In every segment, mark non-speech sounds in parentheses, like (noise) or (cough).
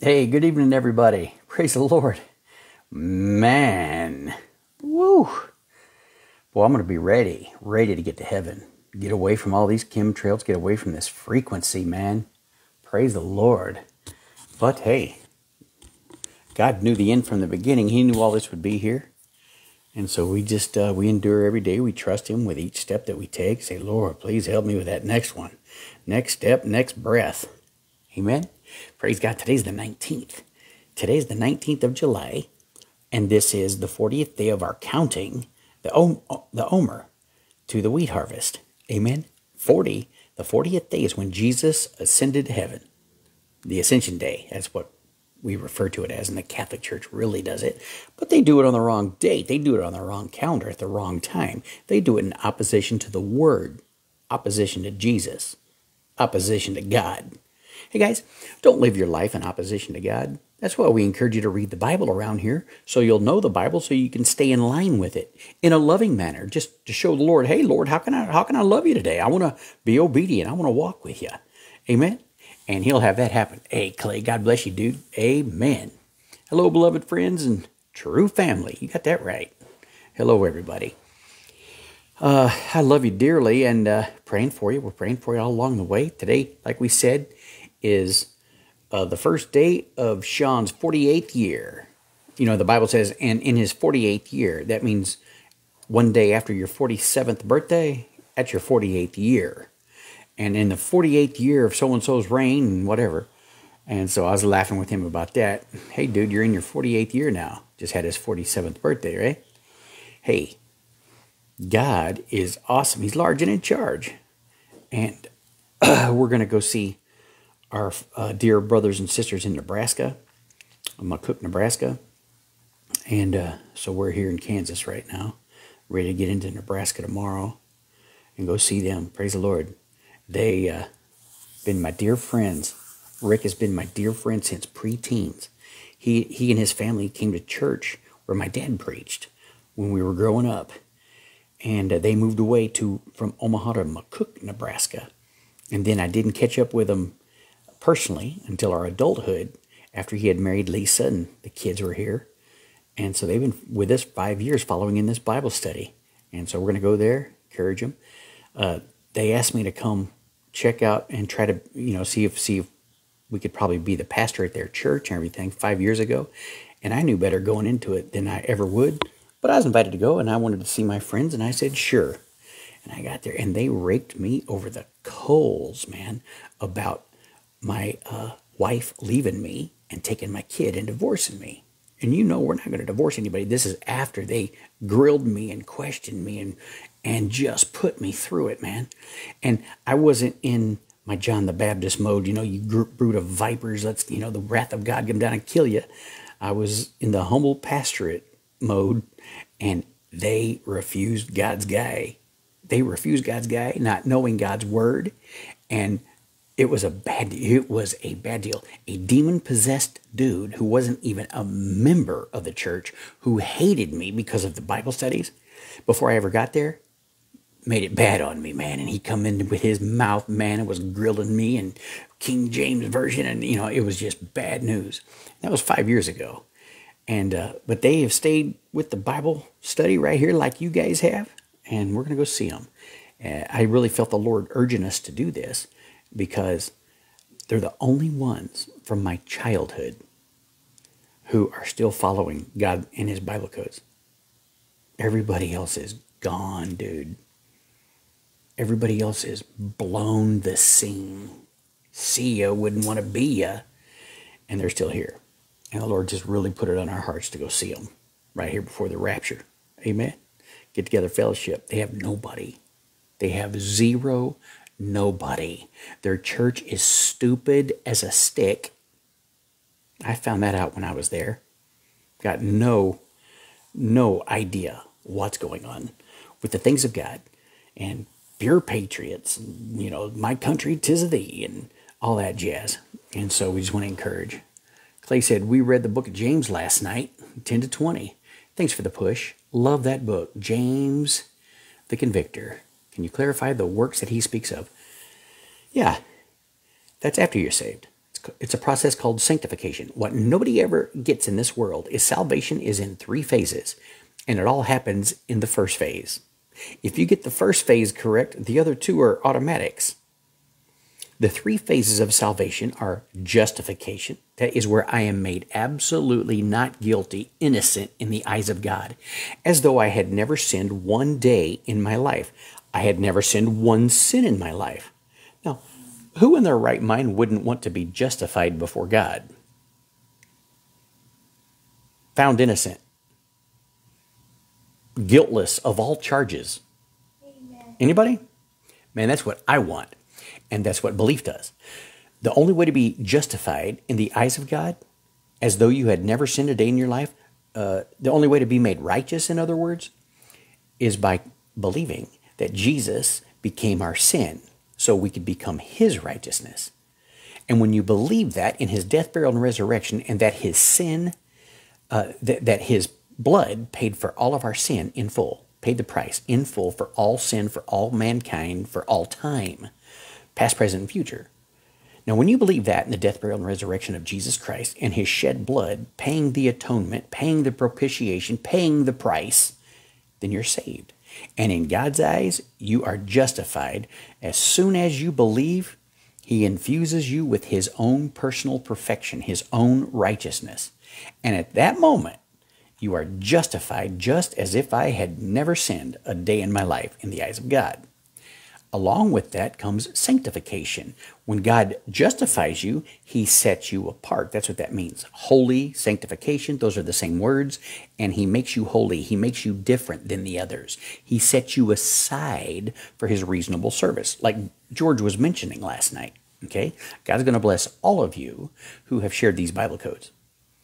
Hey, good evening, everybody. (laughs) Praise the Lord. Man, woo. Boy, I'm going to be ready, ready to get to heaven. Get away from all these chemtrails, get away from this frequency, man. Praise the Lord. But hey, God knew the end from the beginning. He knew all this would be here. And so we just, uh, we endure every day. We trust Him with each step that we take. Say, Lord, please help me with that next one. Next step, next breath. Amen. Praise God. Today's the 19th. Today's the 19th of July. And this is the 40th day of our counting, the, Om- the Omer, to the wheat harvest. Amen. 40, the 40th day is when Jesus ascended to heaven. The Ascension Day. That's what we refer to it as, and the Catholic Church really does it. But they do it on the wrong date. They do it on the wrong calendar at the wrong time. They do it in opposition to the Word, opposition to Jesus, opposition to God. Hey guys, don't live your life in opposition to God. That's why we encourage you to read the Bible around here so you'll know the Bible so you can stay in line with it in a loving manner, just to show the Lord, hey Lord, how can I how can I love you today? I want to be obedient. I want to walk with you. Amen. And he'll have that happen. Hey Clay, God bless you, dude. Amen. Hello, beloved friends and true family. You got that right. Hello, everybody. Uh, I love you dearly and uh, praying for you. We're praying for you all along the way. Today, like we said, is uh, the first day of Sean's 48th year. You know, the Bible says, and in his 48th year, that means one day after your 47th birthday, that's your 48th year. And in the 48th year of so and so's reign and whatever. And so I was laughing with him about that. Hey, dude, you're in your 48th year now. Just had his 47th birthday, right? Hey, God is awesome. He's large and in charge. And uh, (clears throat) we're going to go see our uh, dear brothers and sisters in Nebraska, McCook, Nebraska. And uh, so we're here in Kansas right now, ready to get into Nebraska tomorrow and go see them. Praise the Lord. They uh, been my dear friends. Rick has been my dear friend since preteens. He he and his family came to church where my dad preached when we were growing up, and uh, they moved away to from Omaha to McCook, Nebraska. And then I didn't catch up with them personally until our adulthood after he had married Lisa and the kids were here. And so they've been with us five years following in this Bible study. And so we're going to go there, encourage them. Uh, they asked me to come check out and try to, you know, see if, see if we could probably be the pastor at their church and everything five years ago. And I knew better going into it than I ever would. But I was invited to go and I wanted to see my friends and I said, sure. And I got there and they raked me over the coals, man, about my uh, wife leaving me and taking my kid and divorcing me. And you know we're not going to divorce anybody. This is after they grilled me and questioned me and and just put me through it, man. And I wasn't in my John the Baptist mode, you know, you brood of vipers, let's, you know, the wrath of God come down and kill you. I was in the humble pastorate mode and they refused God's guy. They refused God's guy, not knowing God's word. And it was a bad it was a bad deal. A demon possessed dude who wasn't even a member of the church who hated me because of the bible studies before i ever got there made it bad on me man. And he come in with his mouth man and was grilling me and king james version and you know it was just bad news. That was five years ago. And uh, but they have stayed with the bible study right here like you guys have and we're going to go see them uh, i really felt the lord urging us to do this because they're the only ones from my childhood who are still following God and His Bible codes. Everybody else is gone, dude. Everybody else is blown the scene. See ya, wouldn't want to be ya. And they're still here. And the Lord just really put it on our hearts to go see them right here before the rapture. Amen. Get together fellowship. They have nobody. They have zero Nobody. Their church is stupid as a stick. I found that out when I was there. Got no, no idea what's going on with the things of God and pure patriots, you know, my country, tis of thee, and all that jazz. And so we just want to encourage. Clay said, We read the book of James last night, 10 to 20. Thanks for the push. Love that book. James the Convictor. Can you clarify the works that he speaks of? Yeah, that's after you're saved. It's a process called sanctification. What nobody ever gets in this world is salvation is in three phases, and it all happens in the first phase. If you get the first phase correct, the other two are automatics. The three phases of salvation are justification. That is where I am made absolutely not guilty, innocent in the eyes of God, as though I had never sinned one day in my life. I had never sinned one sin in my life. Now, who in their right mind wouldn't want to be justified before God? Found innocent, guiltless of all charges. Amen. Anybody? Man, that's what I want. And that's what belief does. The only way to be justified in the eyes of God, as though you had never sinned a day in your life, uh, the only way to be made righteous, in other words, is by believing that Jesus became our sin so we could become his righteousness. And when you believe that in his death, burial, and resurrection, and that his sin, uh, that, his blood paid for all of our sin in full, paid the price in full for all sin, for all mankind, for all time, past, present, and future. Now, when you believe that in the death, burial, and resurrection of Jesus Christ and his shed blood, paying the atonement, paying the propitiation, paying the price, then you're saved. And in God's eyes, you are justified. As soon as you believe, He infuses you with His own personal perfection, His own righteousness. And at that moment, you are justified just as if I had never sinned a day in my life in the eyes of God. Along with that comes sanctification. When God justifies you, He sets you apart. That's what that means. Holy, sanctification, those are the same words. And He makes you holy. He makes you different than the others. He sets you aside for His reasonable service, like George was mentioning last night. Okay? God's going to bless all of you who have shared these Bible codes.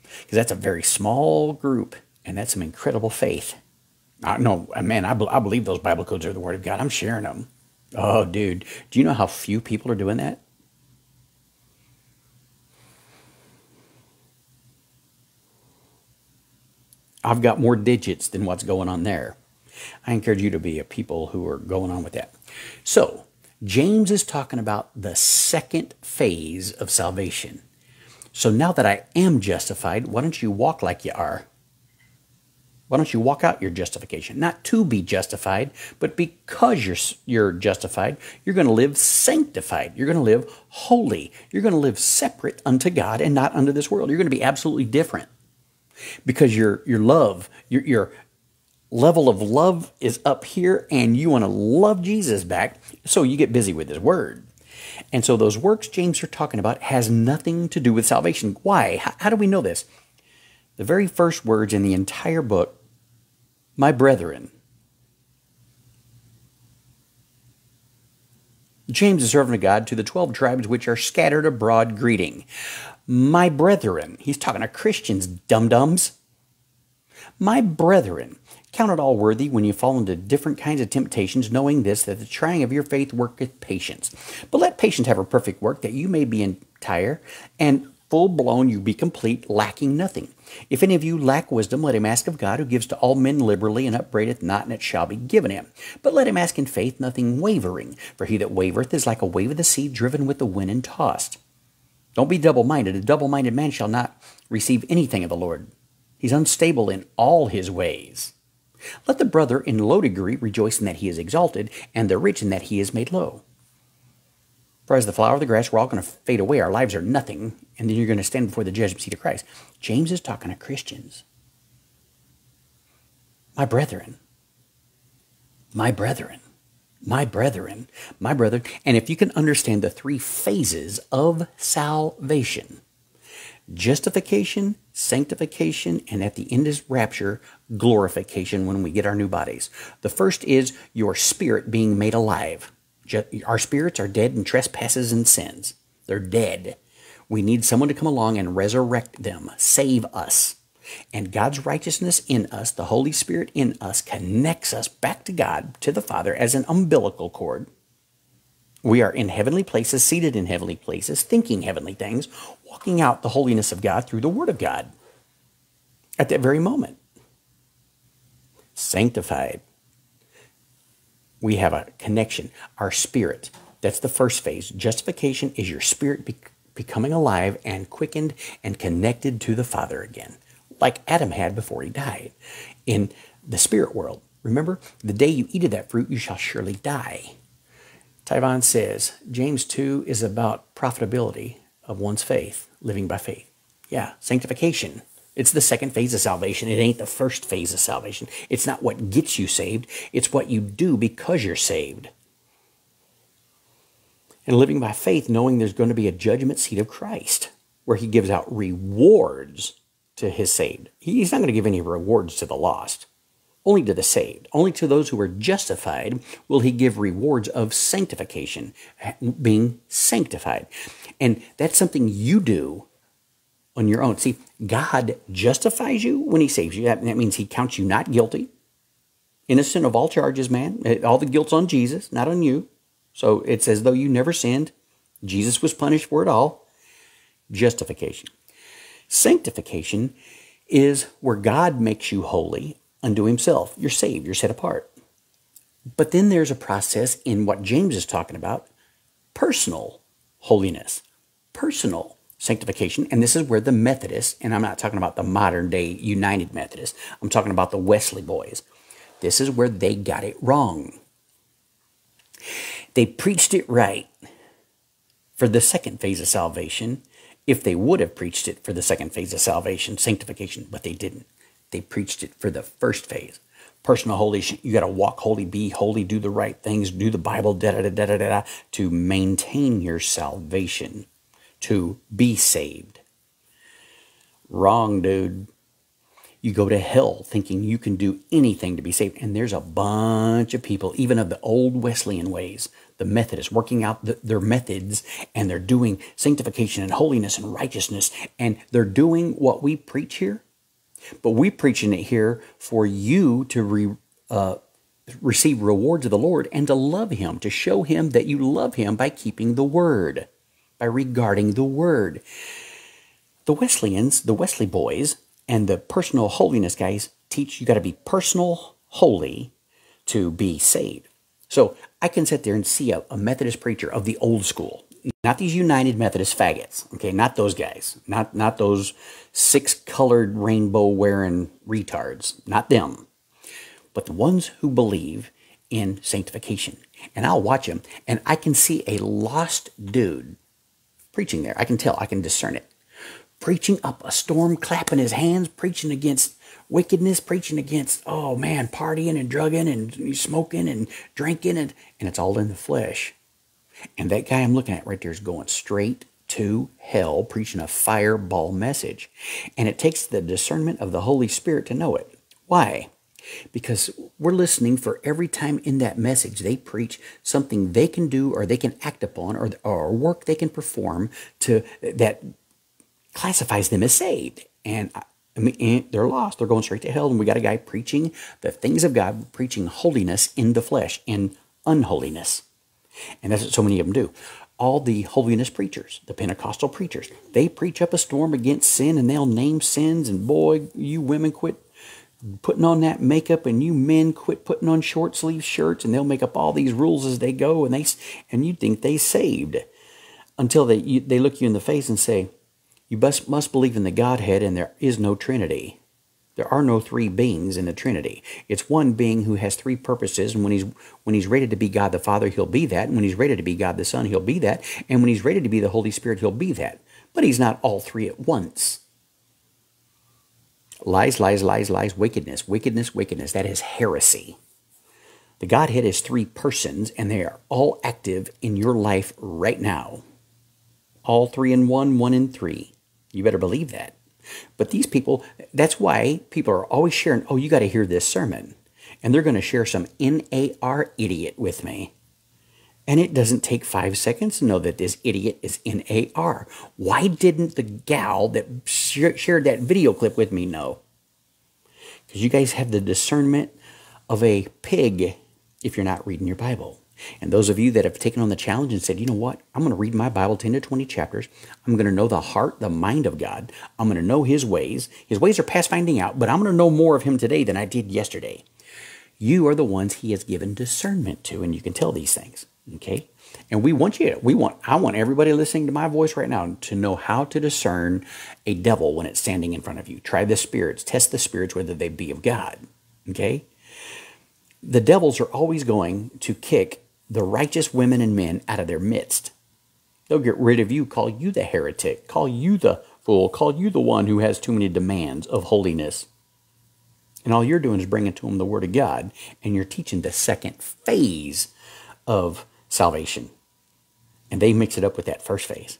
Because that's a very small group, and that's some incredible faith. I, no, man, I, I believe those Bible codes are the Word of God. I'm sharing them. Oh, dude. Do you know how few people are doing that? I've got more digits than what's going on there. I encourage you to be a people who are going on with that. So, James is talking about the second phase of salvation. So now that I am justified, why don't you walk like you are? Why don't you walk out your justification? Not to be justified, but because you're, you're justified, you're going to live sanctified. You're going to live holy. You're going to live separate unto God and not unto this world. You're going to be absolutely different because your, your love, your, your level of love is up here and you want to love Jesus back. So you get busy with his word. And so those works James are talking about has nothing to do with salvation. Why? How, how do we know this? The very first words in the entire book my brethren. James, a servant of God, to the twelve tribes which are scattered abroad, greeting. My brethren, he's talking to Christians, dum dums. My brethren, count it all worthy when you fall into different kinds of temptations, knowing this, that the trying of your faith worketh patience. But let patience have a perfect work, that you may be entire and full blown, you be complete, lacking nothing. If any of you lack wisdom, let him ask of God, who gives to all men liberally, and upbraideth not, and it shall be given him. But let him ask in faith, nothing wavering. For he that wavereth is like a wave of the sea, driven with the wind and tossed. Don't be double minded. A double minded man shall not receive anything of the Lord. He's unstable in all his ways. Let the brother in low degree rejoice in that he is exalted, and the rich in that he is made low. For as the flower of the grass, we're all going to fade away. Our lives are nothing, and then you're going to stand before the judgment seat of Christ. James is talking to Christians. My brethren, my brethren, my brethren, my brethren. And if you can understand the three phases of salvation justification, sanctification, and at the end is rapture, glorification when we get our new bodies. The first is your spirit being made alive. Our spirits are dead in trespasses and sins. They're dead. We need someone to come along and resurrect them, save us. And God's righteousness in us, the Holy Spirit in us, connects us back to God, to the Father, as an umbilical cord. We are in heavenly places, seated in heavenly places, thinking heavenly things, walking out the holiness of God through the Word of God at that very moment. Sanctified, we have a connection, our spirit. That's the first phase. Justification is your spirit becoming alive and quickened and connected to the Father again, like Adam had before he died. In the spirit world, remember, the day you eat of that fruit, you shall surely die. Tyvon says James 2 is about profitability of one's faith, living by faith. Yeah, sanctification. It's the second phase of salvation. It ain't the first phase of salvation. It's not what gets you saved, it's what you do because you're saved. And living by faith, knowing there's going to be a judgment seat of Christ where he gives out rewards to his saved. He's not going to give any rewards to the lost, only to the saved. Only to those who are justified will he give rewards of sanctification, being sanctified. And that's something you do on your own. See, God justifies you when he saves you. That, means he counts you not guilty, innocent of all charges, man. All the guilt's on Jesus, not on you. So it's as though you never sinned. Jesus was punished for it all. Justification. Sanctification is where God makes you holy unto himself. You're saved, you're set apart. But then there's a process in what James is talking about personal holiness, personal sanctification. And this is where the Methodists, and I'm not talking about the modern day United Methodists, I'm talking about the Wesley boys. This is where they got it wrong. They preached it right for the second phase of salvation, if they would have preached it for the second phase of salvation, sanctification, but they didn't. They preached it for the first phase. Personal holy, you got to walk holy, be holy, do the right things, do the Bible, da da da da da da, to maintain your salvation to be saved. Wrong, dude. You go to hell thinking you can do anything to be saved. And there's a bunch of people, even of the old Wesleyan ways, the Methodists, working out the, their methods and they're doing sanctification and holiness and righteousness. And they're doing what we preach here. But we preaching it here for you to re, uh, receive rewards of the Lord and to love Him, to show Him that you love Him by keeping the Word by regarding the Word. The Wesleyans, the Wesley boys, and the personal holiness guys teach you got to be personal holy to be saved. So I can sit there and see a, a, Methodist preacher of the old school, not these United Methodist faggots, okay, not those guys, not not those six colored rainbow wearing retards, not them, but the ones who believe in sanctification. And I'll watch him, and I can see a lost dude preaching there. I can tell, I can discern it. Preaching up a storm, clapping his hands, preaching against wickedness, preaching against, oh man, partying and drugging and smoking and drinking, and, and it's all in the flesh. And that guy I'm looking at right there is going straight to hell, preaching a fireball message. And it takes the discernment of the Holy Spirit to know it. Why? because we're listening for every time in that message they preach something they can do or they can act upon or, or work they can perform to that classifies them as saved and they're lost. They're going straight to hell. And we got a guy preaching the things of God, preaching holiness in the flesh and unholiness. And that's what so many of them do. All the holiness preachers, the Pentecostal preachers, they preach up a storm against sin and they'll name sins. And boy, you women quit putting on that makeup and you men quit putting on short sleeve shirts and they'll make up all these rules as they go and they and you think they saved until they you, they look you in the face and say you must must believe in the godhead and there is no trinity there are no three beings in the trinity it's one being who has three purposes and when he's when he's ready to be god the father he'll be that and when he's ready to be god the son he'll be that and when he's ready to be the holy spirit he'll be that but he's not all three at once Lies, lies, lies, lies, wickedness, wickedness, wickedness. That is heresy. The Godhead is three persons, and they are all active in your life right now. All three in one, one in three. You better believe that. But these people, that's why people are always sharing, oh, you got to hear this sermon. And they're going to share some NAR idiot with me. And it doesn't take five seconds to know that this idiot is NAR. Why didn't the gal that shared that video clip with me know? Because you guys have the discernment of a pig if you're not reading your Bible. And those of you that have taken on the challenge and said, you know what, I'm going to read my Bible 10 to 20 chapters. I'm going to know the heart, the mind of God. I'm going to know his ways. His ways are past finding out, but I'm going to know more of him today than I did yesterday. You are the ones he has given discernment to, and you can tell these things. Okay? And we want you, we want, I want everybody listening to my voice right now to know how to discern a devil when it's standing in front of you. Try the spirits, test the spirits whether they be of God. Okay? The devils are always going to kick the righteous women and men out of their midst. They'll get rid of you, call you the heretic, call you the fool, call you the one who has too many demands of holiness. And all you're doing is bringing to them the Word of God, and you're teaching the second phase of salvation. And they mix it up with that first phase.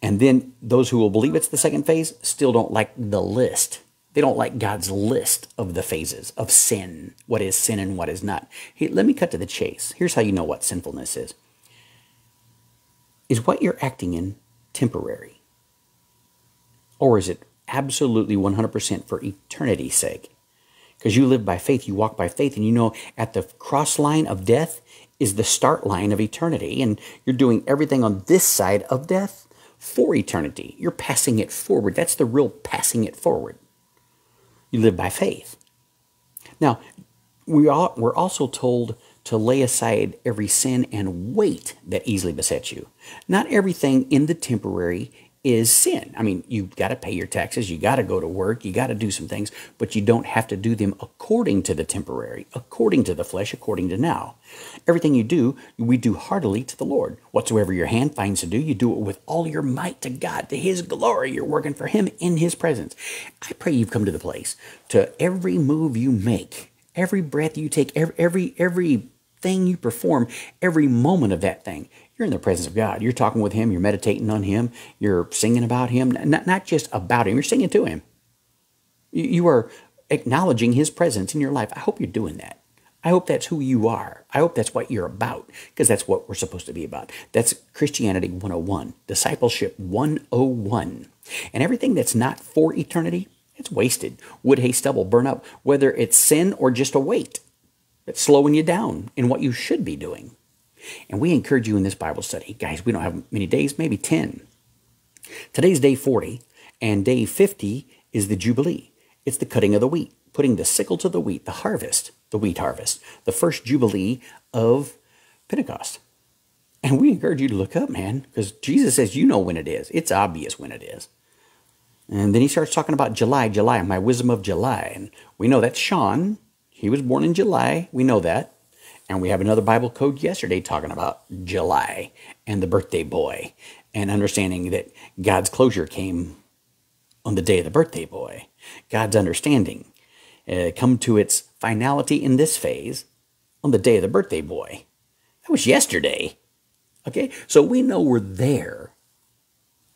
And then those who will believe it's the second phase still don't like the list. They don't like God's list of the phases of sin, what is sin and what is not. Hey, let me cut to the chase. Here's how you know what sinfulness is. Is what you're acting in temporary? Or is it absolutely 100% for eternity's sake? Because you live by faith, you walk by faith, and you know at the cross line of death is the start line of eternity, and you're doing everything on this side of death for eternity. You're passing it forward. That's the real passing it forward. You live by faith. Now, we are, we're also told to lay aside every sin and weight that easily besets you. Not everything in the temporary is sin. I mean, you've got to pay your taxes, you got to go to work, you got to do some things, but you don't have to do them according to the temporary, according to the flesh, according to now. Everything you do, we do heartily to the Lord. Whatsoever your hand finds to do, you do it with all your might to God, to His glory. You're working for Him in His presence. I pray you've come to the place to every move you make, every breath you take, every every every thing you perform, every moment of that thing, you're in the presence of God. You're talking with Him, you're meditating on Him, you're singing about Him, not, not just about Him, you're singing to Him. You, you are acknowledging His presence in your life. I hope you're doing that. I hope that's who you are. I hope that's what you're about, because that's what we're supposed to be about. That's Christianity 101, discipleship 101. And everything that's not for eternity, it's wasted. Wood, hay, stubble, burn up, whether it's sin or just a weight that's slowing you down in what you should be doing. And we encourage you in this Bible study. Guys, we don't have many days, maybe 10. Today's day 40, and day 50 is the Jubilee. It's the cutting of the wheat, putting the sickle to the wheat, the harvest, the wheat harvest, the first Jubilee of Pentecost. And we encourage you to look up, man, because Jesus says you know when it is. It's obvious when it is. And then he starts talking about July, July, my wisdom of July. And we know that's Sean. He was born in July. We know that. And we have another Bible code yesterday talking about July and the birthday boy and understanding that God's closure came on the day of the birthday boy. God's understanding uh, come to its finality in this phase on the day of the birthday boy. That was yesterday. Okay, so we know we're there,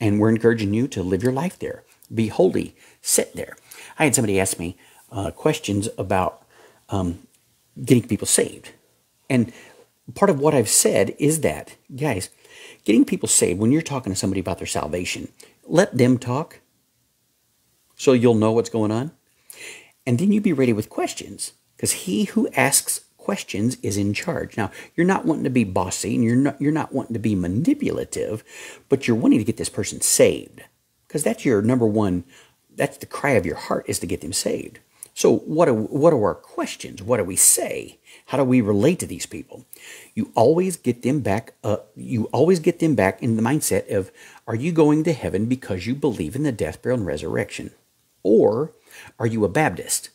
and we're encouraging you to live your life there. Be holy, sit there. I had somebody ask me uh, questions about um, getting people saved. And part of what I've said is that, guys, getting people saved, when you're talking to somebody about their salvation, let them talk so you'll know what's going on. And then you be ready with questions because he who asks questions is in charge. Now, you're not wanting to be bossy and you're not, you're not wanting to be manipulative, but you're wanting to get this person saved because that's your number one, that's the cry of your heart is to get them saved. So what are, what are our questions? What do we say? How do we relate to these people? You always get them back. Uh, you always get them back in the mindset of: Are you going to heaven because you believe in the death, burial, and resurrection, or are you a Baptist?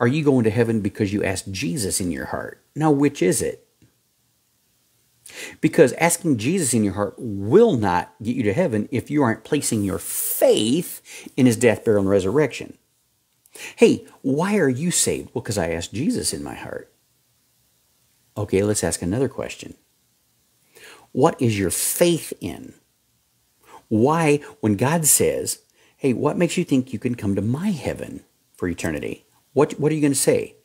Are you going to heaven because you asked Jesus in your heart? Now, which is it? Because asking Jesus in your heart will not get you to heaven if you aren't placing your faith in his death, burial, and resurrection. Hey, why are you saved? Well, because I asked Jesus in my heart. Okay, let's ask another question. What is your faith in? Why, when God says, hey, what makes you think you can come to my heaven for eternity? What, what are you going to say?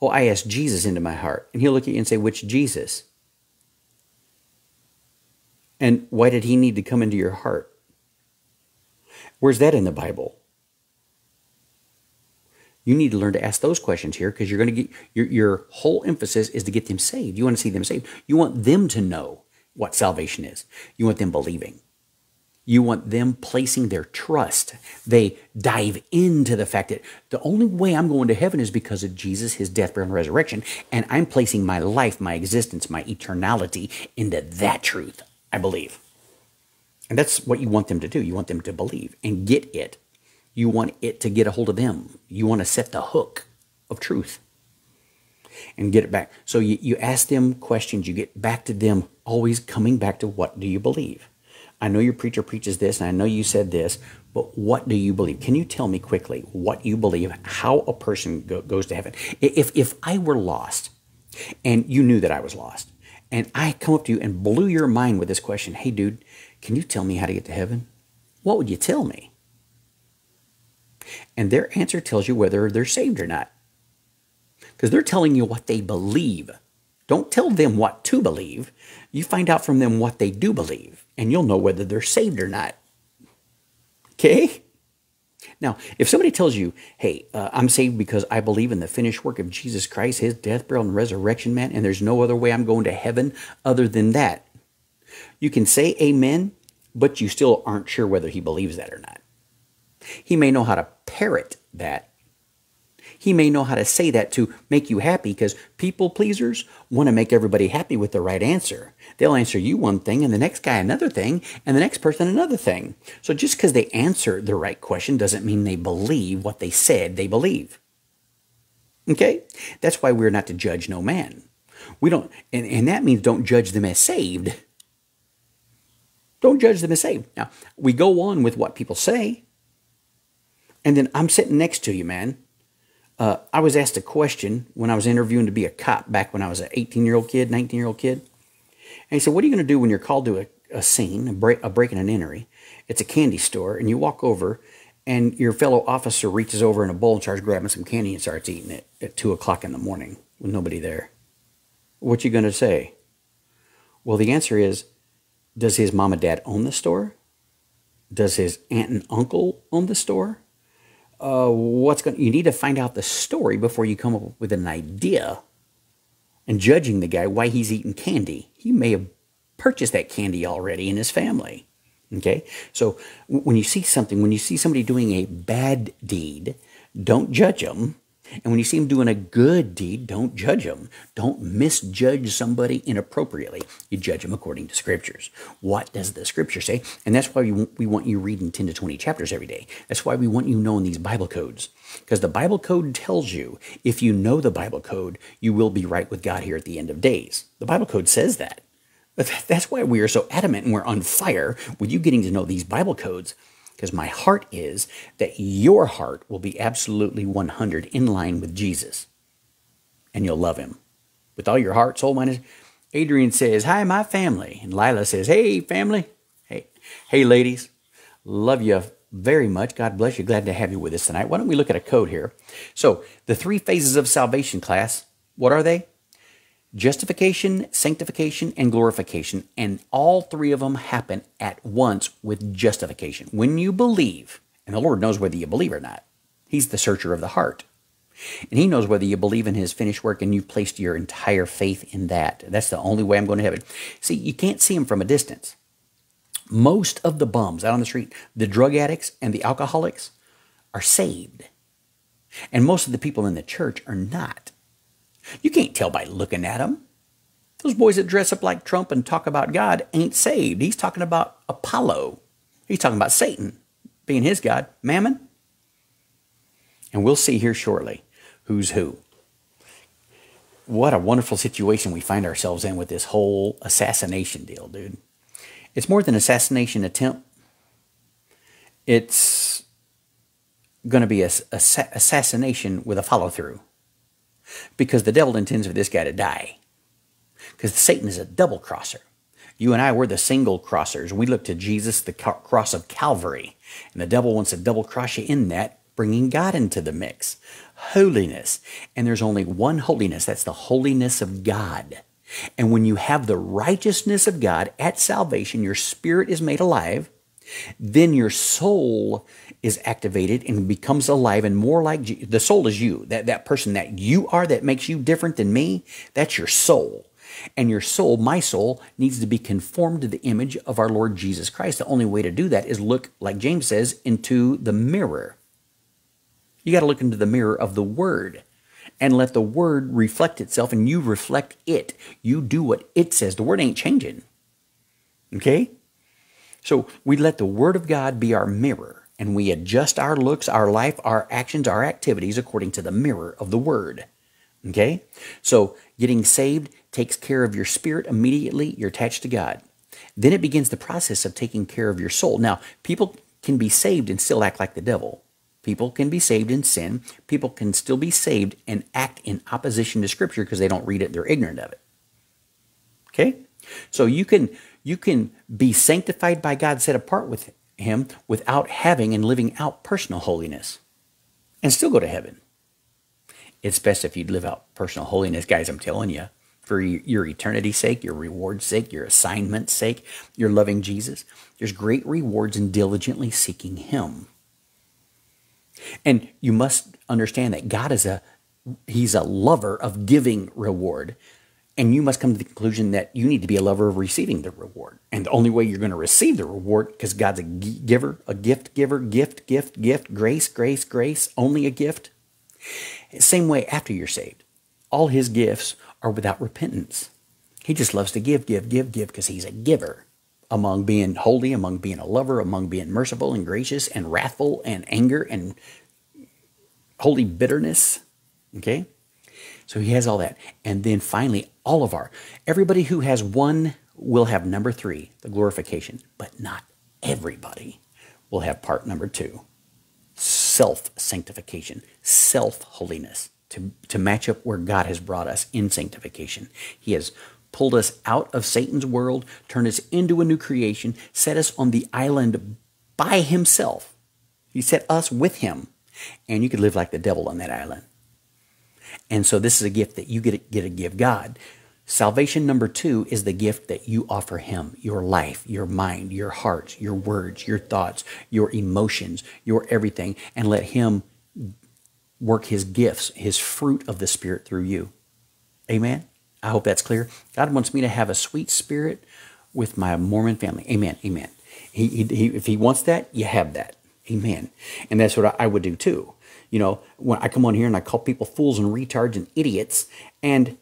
Oh, I asked Jesus into my heart. And he'll look at you and say, which Jesus? And why did he need to come into your heart? Where's that in the Bible? You need to learn to ask those questions here because you're going to get your, your whole emphasis is to get them saved. You want to see them saved. You want them to know what salvation is. You want them believing. You want them placing their trust. They dive into the fact that the only way I'm going to heaven is because of Jesus, his death, burial, and resurrection. And I'm placing my life, my existence, my eternality into that truth, I believe. And that's what you want them to do. You want them to believe and get it. You want it to get a hold of them. You want to set the hook of truth and get it back. So you, you ask them questions, you get back to them, always coming back to what do you believe? I know your preacher preaches this, and I know you said this, but what do you believe? Can you tell me quickly what you believe, how a person go, goes to heaven? If, if I were lost and you knew that I was lost, and I come up to you and blew your mind with this question, hey, dude, can you tell me how to get to heaven? What would you tell me? And their answer tells you whether they're saved or not. Because they're telling you what they believe. Don't tell them what to believe. You find out from them what they do believe and you'll know whether they're saved or not. Okay? Now, if somebody tells you, hey, uh, I'm saved because I believe in the finished work of Jesus Christ, his death, burial, and resurrection, man, and there's no other way I'm going to heaven other than that, you can say amen, but you still aren't sure whether he believes that or not. He may know how to parrot that he may know how to say that to make you happy because people pleasers want to make everybody happy with the right answer. They'll answer you one thing and the next guy another thing and the next person another thing. So just because they answer the right question doesn't mean they believe what they said they believe. Okay? That's why we're not to judge no man. We don't, and, and that means don't judge them as saved. Don't judge them as saved. Now, we go on with what people say. And then I'm sitting next to you, man. Uh, I was asked a question when I was interviewing to be a cop back when I was an 18 year old kid, 19 year old kid. And he said, What are you going to do when you're called to a, a scene, a break, a break and an entry? It's a candy store, and you walk over, and your fellow officer reaches over in a bowl and starts grabbing some candy and starts eating it at 2 o'clock in the morning with nobody there. What are you going to say? Well, the answer is Does his mom and dad own the store? Does his aunt and uncle own the store? Uh, what's going you need to find out the story before you come up with an idea and judging the guy why he's eating candy. He may have purchased that candy already in his family. Okay? So when you see something, when you see somebody doing a bad deed, don't judge them and when you see them doing a good deed, don't judge them. Don't misjudge somebody inappropriately. You judge them according to scriptures. What does the scripture say? And that's why we want you reading 10 to 20 chapters every day. That's why we want you knowing these Bible codes. Because the Bible code tells you if you know the Bible code, you will be right with God here at the end of days. The Bible code says that. That's why we are so adamant and we're on fire with you getting to know these Bible codes because my heart is that your heart will be absolutely 100 in line with Jesus and you'll love him with all your heart, soul, mind. Adrian says, Hi, my family. And Lila says, Hey, family. Hey, hey, ladies. Love you very much. God bless you. Glad to have you with us tonight. Why don't we look at a code here? So, the three phases of salvation class, what are they? Justification, sanctification, and glorification. And all three of them happen at once with justification. When you believe, and the Lord knows whether you believe or not, He's the searcher of the heart. And He knows whether you believe in His finished work and you've placed your entire faith in that. That's the only way I'm going to heaven. See, you can't see Him from a distance. Most of the bums out on the street, the drug addicts and the alcoholics, are saved. And most of the people in the church are not. You can't tell by looking at them. Those boys that dress up like Trump and talk about God ain't saved. He's talking about Apollo. He's talking about Satan being his God, Mammon. And we'll see here shortly who's who. What a wonderful situation we find ourselves in with this whole assassination deal, dude. It's more than assassination attempt. It's going to be a, a assassination with a follow through because the devil intends for this guy to die. Because Satan is a double crosser. You and I, we're the single crossers. We look to Jesus, the cross of Calvary. And the devil wants to double cross you in that, bringing God into the mix. Holiness. And there's only one holiness that's the holiness of God. And when you have the righteousness of God at salvation, your spirit is made alive, then your soul is activated and becomes alive and more like the soul is you that that person that you are that makes you different than me that's your soul And your soul, my soul, needs to be conformed to the image of our Lord Jesus Christ. The only way to do that is look, like James says, into the mirror. You got to look into the mirror of the Word and let the Word reflect itself and you reflect it. You do what it says. The Word ain't changing. Okay? So we let the Word of God be our mirror and we adjust our looks, our life, our actions, our activities according to the mirror of the Word. Okay? So getting saved takes care of your spirit immediately. You're attached to God. Then it begins the process of taking care of your soul. Now, people can be saved and still act like the devil. People can be saved in sin. People can still be saved and act in opposition to Scripture because they don't read it, they're ignorant of it. Okay? So you can you can be sanctified by God, set apart with Him, without having and living out personal holiness, and still go to heaven. It's best if you live out personal holiness, guys. I'm telling you, for your eternity's sake, your reward's sake, your assignment's sake, your loving Jesus. There's great rewards in diligently seeking Him. And you must understand that God is a He's a lover of giving reward. And you must come to the conclusion that you need to be a lover of receiving the reward. And the only way you're going to receive the reward, because God's a giver, a gift giver, gift, gift, gift, grace, grace, grace, only a gift. Same way after you're saved. All his gifts are without repentance. He just loves to give, give, give, give because he's a giver. Among being holy, among being a lover, among being merciful and gracious and wrathful and anger and holy bitterness. Okay? So he has all that. And then finally, all of our, everybody who has one will have number three, the glorification, but not everybody will have part number two self sanctification, self holiness, to, to match up where God has brought us in sanctification. He has pulled us out of Satan's world, turned us into a new creation, set us on the island by himself. He set us with him, and you could live like the devil on that island. And so this is a gift that you get get to give God. Salvation number two is the gift that you offer Him your life, your mind, your heart, your words, your thoughts, your emotions, your everything, and let Him work His gifts, His fruit of the Spirit through you. Amen. I hope that's clear. God wants me to have a sweet spirit with my Mormon family. Amen. Amen. He, he, if He wants that, you have that. Amen. And that's what I would do too. You know, when I come on here and I call people fools and retards and idiots, and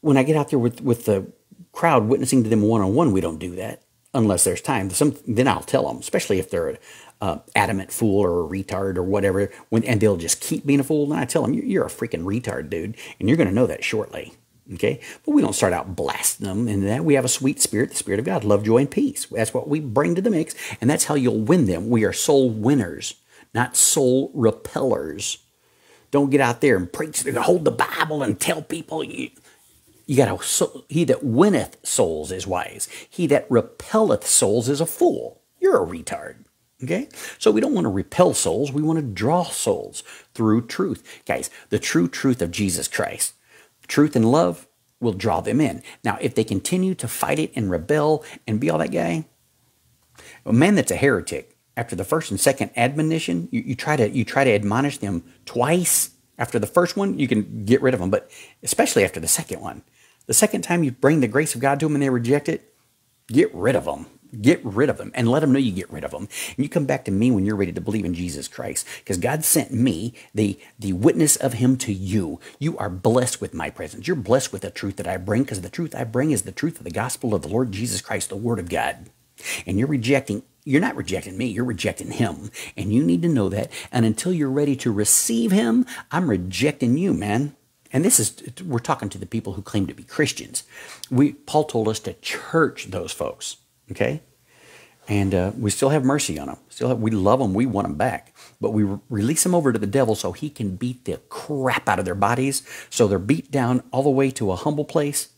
when I get out there with, with the crowd witnessing to them one on one, we don't do that unless there's time. Some, then I'll tell them, especially if they're an uh, adamant fool or a retard or whatever, when, and they'll just keep being a fool. And I tell them, you're a freaking retard, dude, and you're going to know that shortly. Okay, but we don't start out blasting them and that. We have a sweet spirit, the spirit of God, love, joy, and peace. That's what we bring to the mix, and that's how you'll win them. We are soul winners, not soul repellers. Don't get out there and preach, hold the Bible and tell people you, you got to, he that winneth souls is wise. He that repelleth souls is a fool. You're a retard. Okay? So we don't want to repel souls. We want to draw souls through truth. Guys, the true truth of Jesus Christ, truth and love will draw them in. Now, if they continue to fight it and rebel and be all that guy, a man that's a heretic, after the first and second admonition, you, you try to you try to admonish them twice. After the first one, you can get rid of them, but especially after the second one, the second time you bring the grace of God to them and they reject it, get rid of them. Get rid of them and let them know you get rid of them. And you come back to me when you're ready to believe in Jesus Christ because God sent me, the, the witness of Him, to you. You are blessed with my presence. You're blessed with the truth that I bring because the truth I bring is the truth of the gospel of the Lord Jesus Christ, the Word of God. And you're rejecting you're not rejecting me, you're rejecting him. And you need to know that. And until you're ready to receive him, I'm rejecting you, man. And this is, we're talking to the people who claim to be Christians. We, Paul told us to church those folks, okay? And uh, we still have mercy on them. Still, have, we love them. We want them back, but we re- release them over to the devil so he can beat the crap out of their bodies. So they're beat down all the way to a humble place,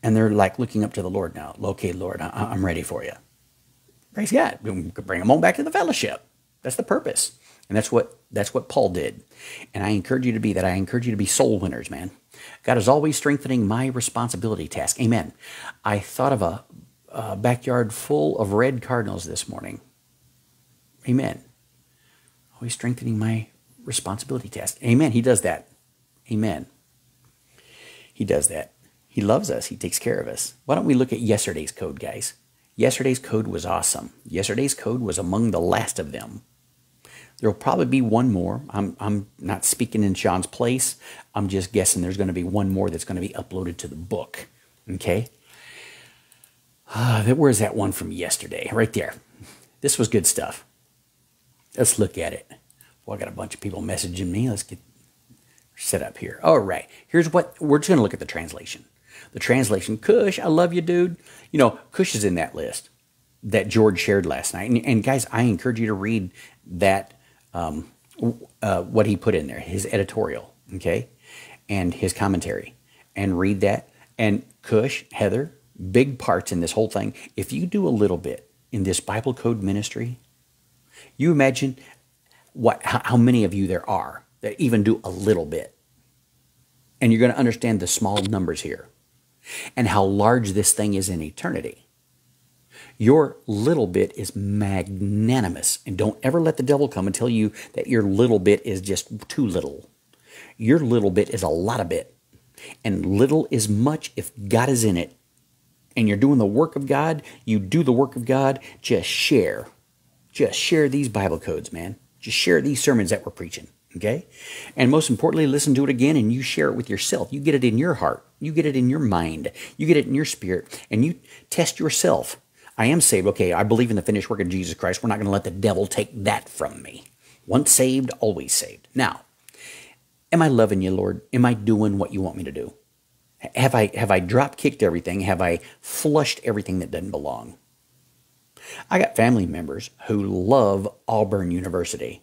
and they're like looking up to the Lord now. Okay, Lord, I- I'm ready for you. Praise God. Bring them on back to the fellowship. That's the purpose. And that's what that's what Paul did. And I encourage you to be that. I encourage you to be soul winners, man. God is always strengthening my responsibility task. Amen. I thought of a, a backyard full of red cardinals this morning. Amen. Always strengthening my responsibility task. Amen. He does that. Amen. He does that. He loves us. He takes care of us. Why don't we look at yesterday's code, guys? Yesterday's code was awesome. Yesterday's code was among the last of them. There'll probably be one more. I'm, I'm not speaking in Sean's place. I'm just guessing there's going to be one more that's going to be uploaded to the book. Okay? Uh, where's that one from yesterday? Right there. This was good stuff. Let's look at it. Well, I got a bunch of people messaging me. Let's get set up here. All right. Here's what we're just going to look at the translation. The translation, Cush, I love you, dude. You know, Cush is in that list that George shared last night. And, and guys, I encourage you to read that um, uh, what he put in there, his editorial, okay, and his commentary, and read that. And Cush, Heather, big parts in this whole thing. If you do a little bit in this Bible code ministry, you imagine what how, how many of you there are that even do a little bit. And you're going to understand the small numbers here and how large this thing is in eternity. Your little bit is magnanimous. And don't ever let the devil come and tell you that your little bit is just too little. Your little bit is a lot of bit. And little is much if God is in it. And you're doing the work of God, you do the work of God, just share. Just share these Bible codes, man. Just share these sermons that we're preaching. Okay? And most importantly, listen to it again and you share it with yourself. You get it in your heart. You get it in your mind. You get it in your spirit. And you test yourself. I am saved. Okay, I believe in the finished work of Jesus Christ. We're not going to let the devil take that from me. Once saved, always saved. Now, am I loving you, Lord? Am I doing what you want me to do? Have I have I drop kicked everything? Have I flushed everything that doesn't belong? I got family members who love Auburn University.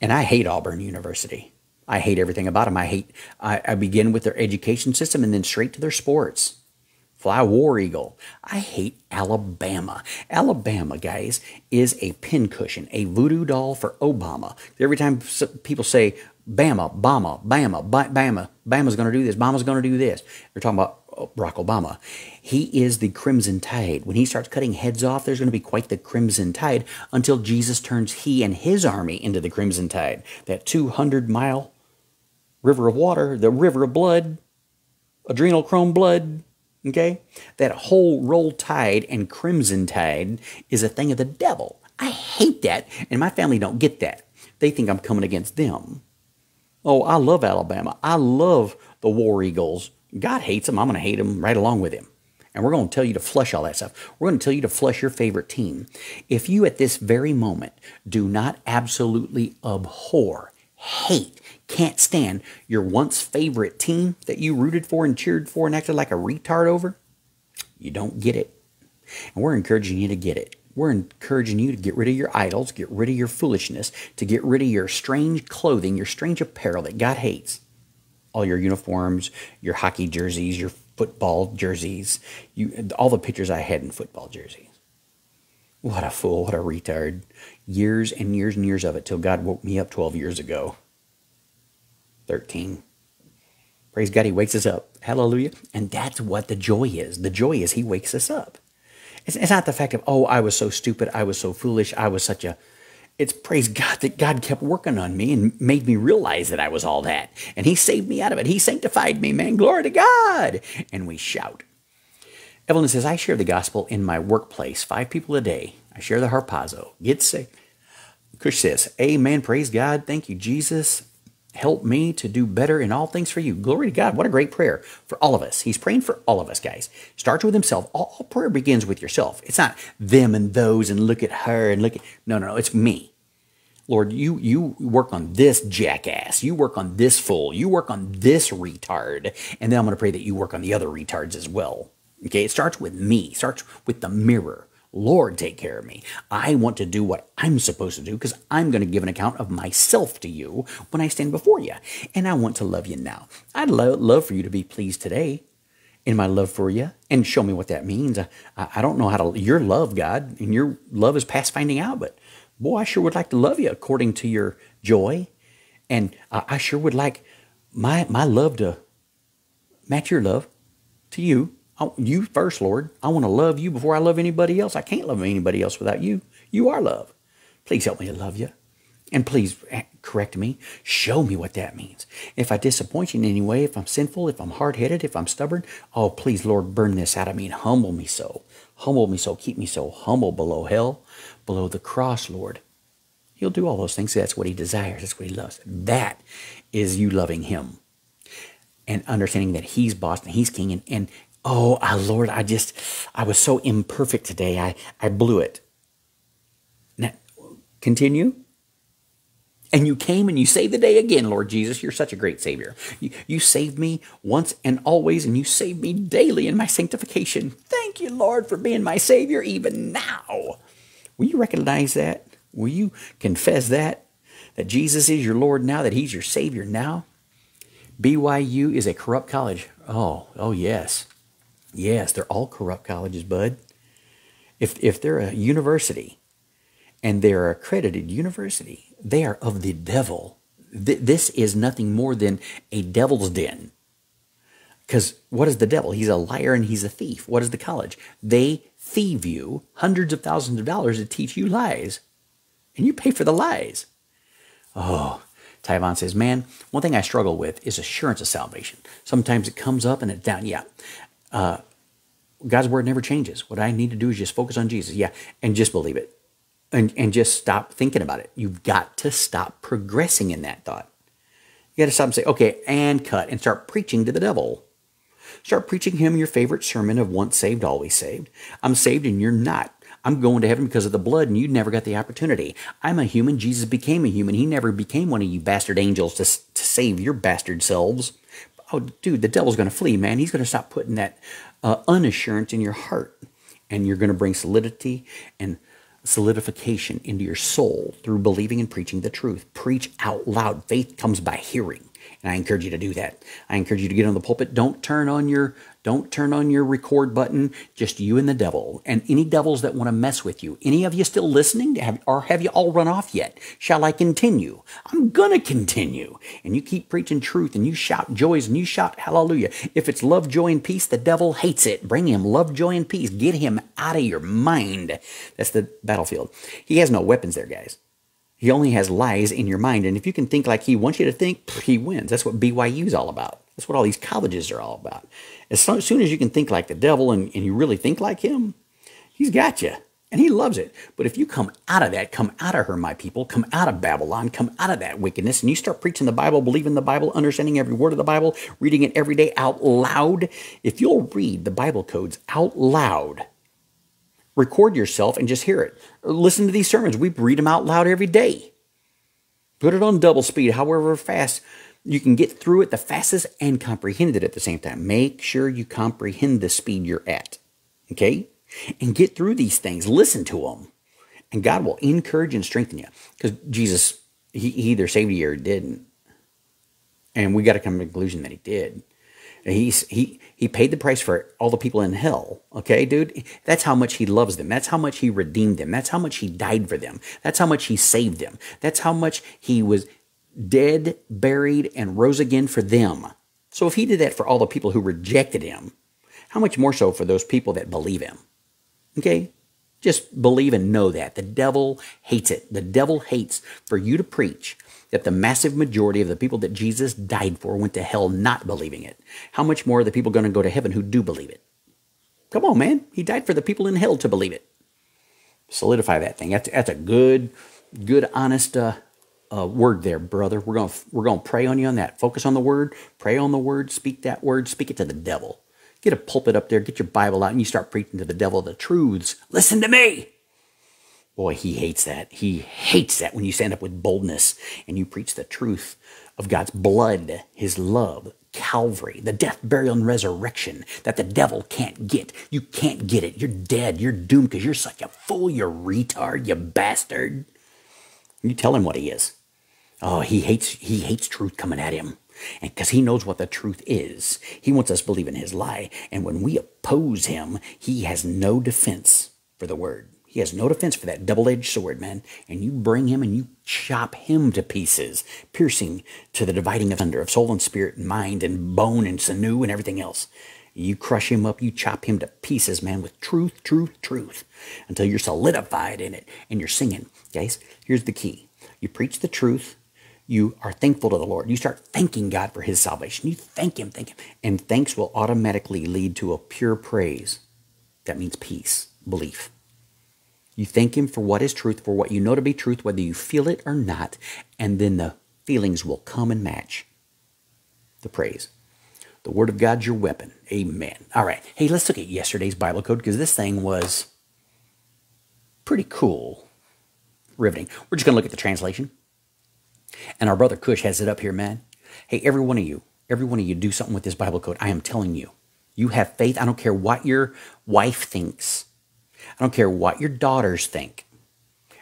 And I hate Auburn University. I hate everything about them. I hate I, I begin with their education system and then straight to their sports. Fly War Eagle. I hate Alabama. Alabama, guys, is a pincushion, a voodoo doll for Obama. Every time people say Bama, Bama, Bama, Bama, Bama's going to do this, Bama's going to do this, they're talking about Barack Obama. He is the crimson tide. When he starts cutting heads off, there's going to be quite the crimson tide until Jesus turns he and his army into the crimson tide. That 200 mile river of water, the river of blood, adrenochrome blood, Okay? That whole roll tide and crimson tide is a thing of the devil. I hate that, and my family don't get that. They think I'm coming against them. Oh, I love Alabama. I love the War Eagles. God hates them. I'm going to hate them right along with him. And we're going to tell you to flush all that stuff. We're going to tell you to flush your favorite team. If you at this very moment do not absolutely abhor, hate, can't stand your once favorite team that you rooted for and cheered for and acted like a retard over, you don't get it. And we're encouraging you to get it. We're encouraging you to get rid of your idols, get rid of your foolishness, to get rid of your strange clothing, your strange apparel that God hates. All your uniforms, your hockey jerseys, your football jerseys, you, all the pictures I had in football jerseys. What a fool, what a retard. Years and years and years of it till God woke me up 12 years ago. 13. Praise God, He wakes us up. Hallelujah. And that's what the joy is. The joy is He wakes us up. It's, it's not the fact of, oh, I was so stupid. I was so foolish. I was such a. It's praise God that God kept working on me and made me realize that I was all that. And He saved me out of it. He sanctified me, man. Glory to God. And we shout. Evelyn says, I share the gospel in my workplace, five people a day. I share the harpazo. Get sick. Cush says, Amen. Praise God. Thank you, Jesus help me to do better in all things for you. Glory to God. What a great prayer for all of us. He's praying for all of us, guys. Starts with himself. All, prayer begins with yourself. It's not them and those and look at her and look at, no, no, no. It's me. Lord, you, you work on this jackass. You work on this fool. You work on this retard. And then I'm going to pray that you work on the other retards as well. Okay. It starts with me. Starts with the mirror. Lord, take care of me. I want to do what I'm supposed to do because I'm going to give an account of myself to you when I stand before you. And I want to love you now. I'd lo- love for you to be pleased today in my love for you and show me what that means. I, I don't know how to, your love, God, and your love is past finding out, but boy, I sure would like to love you according to your joy. And I, I sure would like my, my love to match your love to you you first, Lord. I want to love you before I love anybody else. I can't love anybody else without you. You are love. Please help me to love you. And please eh, correct me. Show me what that means. If I disappoint you in any way, if I'm sinful, if I'm hard headed, if I'm stubborn, oh, please, Lord, burn this out of me and humble me so. Humble me so. Keep me so humble below hell, below the cross, Lord. He'll do all those things. That's what he desires. That's what he loves. That is you loving him and understanding that he's boss and he's king. And, and oh, Lord, I just, I was so imperfect today. I, I blew it. Now, continue. And you came and you saved the day again, Lord Jesus. You're such a great Savior. You, you saved me once and always, and you save me daily in my sanctification. Thank you, Lord, for being my Savior even now. Will you recognize that? Will you confess that? That Jesus is your Lord now, that He's your Savior now? BYU is a corrupt college. Oh, oh yes. Yes, they're all corrupt colleges, bud. If, if they're a university and they're accredited university, they are of the devil. Th- this is nothing more than a devil's den. Because what is the devil? He's a liar and he's a thief. What is the college? They thieve you hundreds of thousands of dollars to teach you lies. And you pay for the lies. Oh, Tyvon says, Man, one thing I struggle with is assurance of salvation. Sometimes it comes up and it's down. Yeah. Uh, God's word never changes. What I need to do is just focus on Jesus. Yeah. And just believe it. And, and just stop thinking about it. You've got to stop progressing in that thought. You got to stop and say, okay, and cut and start preaching to the devil. Start preaching him your favorite sermon of once saved, always saved. I'm saved and you're not. I'm going to heaven because of the blood, and you never got the opportunity. I'm a human. Jesus became a human. He never became one of you bastard angels to, to save your bastard selves. Oh, dude, the devil's going to flee, man. He's going to stop putting that uh, unassurance in your heart, and you're going to bring solidity and solidification into your soul through believing and preaching the truth. Preach out loud. Faith comes by hearing. And I encourage you to do that. I encourage you to get on the pulpit. Don't turn on your don't turn on your record button, just you and the devil. And any devils that want to mess with you. Any of you still listening? Have, or have you all run off yet? Shall I continue? I'm going to continue. And you keep preaching truth and you shout joys and you shout hallelujah. If it's love, joy, and peace, the devil hates it. Bring him love, joy, and peace. Get him out of your mind. That's the battlefield. He has no weapons there, guys. He only has lies in your mind. And if you can think like he wants you to think, he wins. That's what BYU is all about. That's what all these colleges are all about. As soon as you can think like the devil and, and you really think like him, he's got you. And he loves it. But if you come out of that, come out of her, my people, come out of Babylon, come out of that wickedness, and you start preaching the Bible, believing the Bible, understanding every word of the Bible, reading it every day out loud, if you'll read the Bible codes out loud, record yourself and just hear it. Listen to these sermons. We read them out loud every day. Put it on double speed, however fast you can get through it the fastest and comprehend it at the same time. Make sure you comprehend the speed you're at. Okay? And get through these things. Listen to them. And God will encourage and strengthen you. Because Jesus, he, he either saved you or didn't. And we got to come to the conclusion that he did. He's, he, he paid the price for all the people in hell. Okay, dude? That's how much he loves them. That's how much he redeemed them. That's how much he died for them. That's how much he saved them. That's how much he was dead, buried, and rose again for them. So if he did that for all the people who rejected him, how much more so for those people that believe him? Okay? Just believe and know that. The devil hates it. The devil hates for you to preach that the massive majority of the people that Jesus died for went to hell not believing it. How much more are the people going to go to heaven who do believe it? Come on, man. He died for the people in hell to believe it. Solidify that thing. That's, that's a good, good, honest uh, uh, word there, brother. We're going we're going to pray on you on that. Focus on the word, pray on the word, speak that word, speak it to the devil. Get a pulpit up there, get your Bible out, and you start preaching to the devil the truths. Listen to me. Boy, he hates that. He hates that when you stand up with boldness and you preach the truth of God's blood, his love, Calvary, the death, burial, and resurrection that the devil can't get. You can't get it. You're dead. You're doomed because you're such a fool, you retard, you bastard. You tell him what he is. Oh, he hates he hates truth coming at him. And because he knows what the truth is, he wants us believing his lie. And when we oppose him, he has no defense for the word. He has no defense for that double edged sword, man. And you bring him and you chop him to pieces, piercing to the dividing of thunder of soul and spirit and mind and bone and sinew and everything else. You crush him up, you chop him to pieces, man, with truth, truth, truth, until you're solidified in it and you're singing. Guys, here's the key You preach the truth. You are thankful to the Lord. You start thanking God for his salvation. You thank him, thank him. And thanks will automatically lead to a pure praise. That means peace, belief. You thank him for what is truth, for what you know to be truth, whether you feel it or not, and then the feelings will come and match the praise. The Word of God's your weapon. Amen. All right. Hey, let's look at yesterday's Bible code because this thing was pretty cool. Riveting. We're just going to look at the translation. And our brother Cush has it up here, man. Hey, every one of you, every one of you do something with this Bible code. I am telling you. You have faith. I don't care what your wife thinks. I don't care what your daughters think.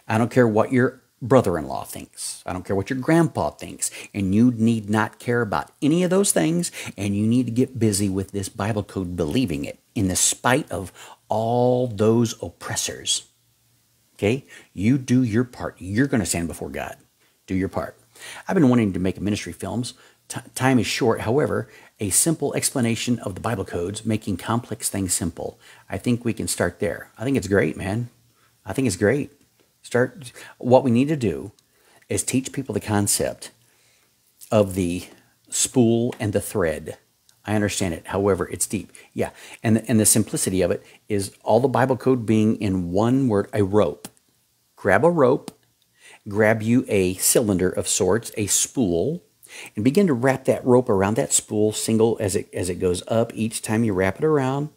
I don't care what your brother in law thinks. I don't care what your grandpa thinks. And you need not care about any of those things. And you need to get busy with this Bible code, believing it in the spite of all those oppressors. Okay? You do your part. You're going to stand before God. Do your part. I've been wanting to make ministry films. T- time is short. However, a simple explanation of the Bible codes, making complex things simple. I think we can start there. I think it's great, man. I think it's great. Start. What we need to do is teach people the concept of the spool and the thread. I understand it. However, it's deep. Yeah. And the, and the simplicity of it is all the Bible code being in one word a rope. Grab a rope, grab you a cylinder of sorts, a spool, and begin to wrap that rope around that spool single as it as it goes up each time you wrap it around.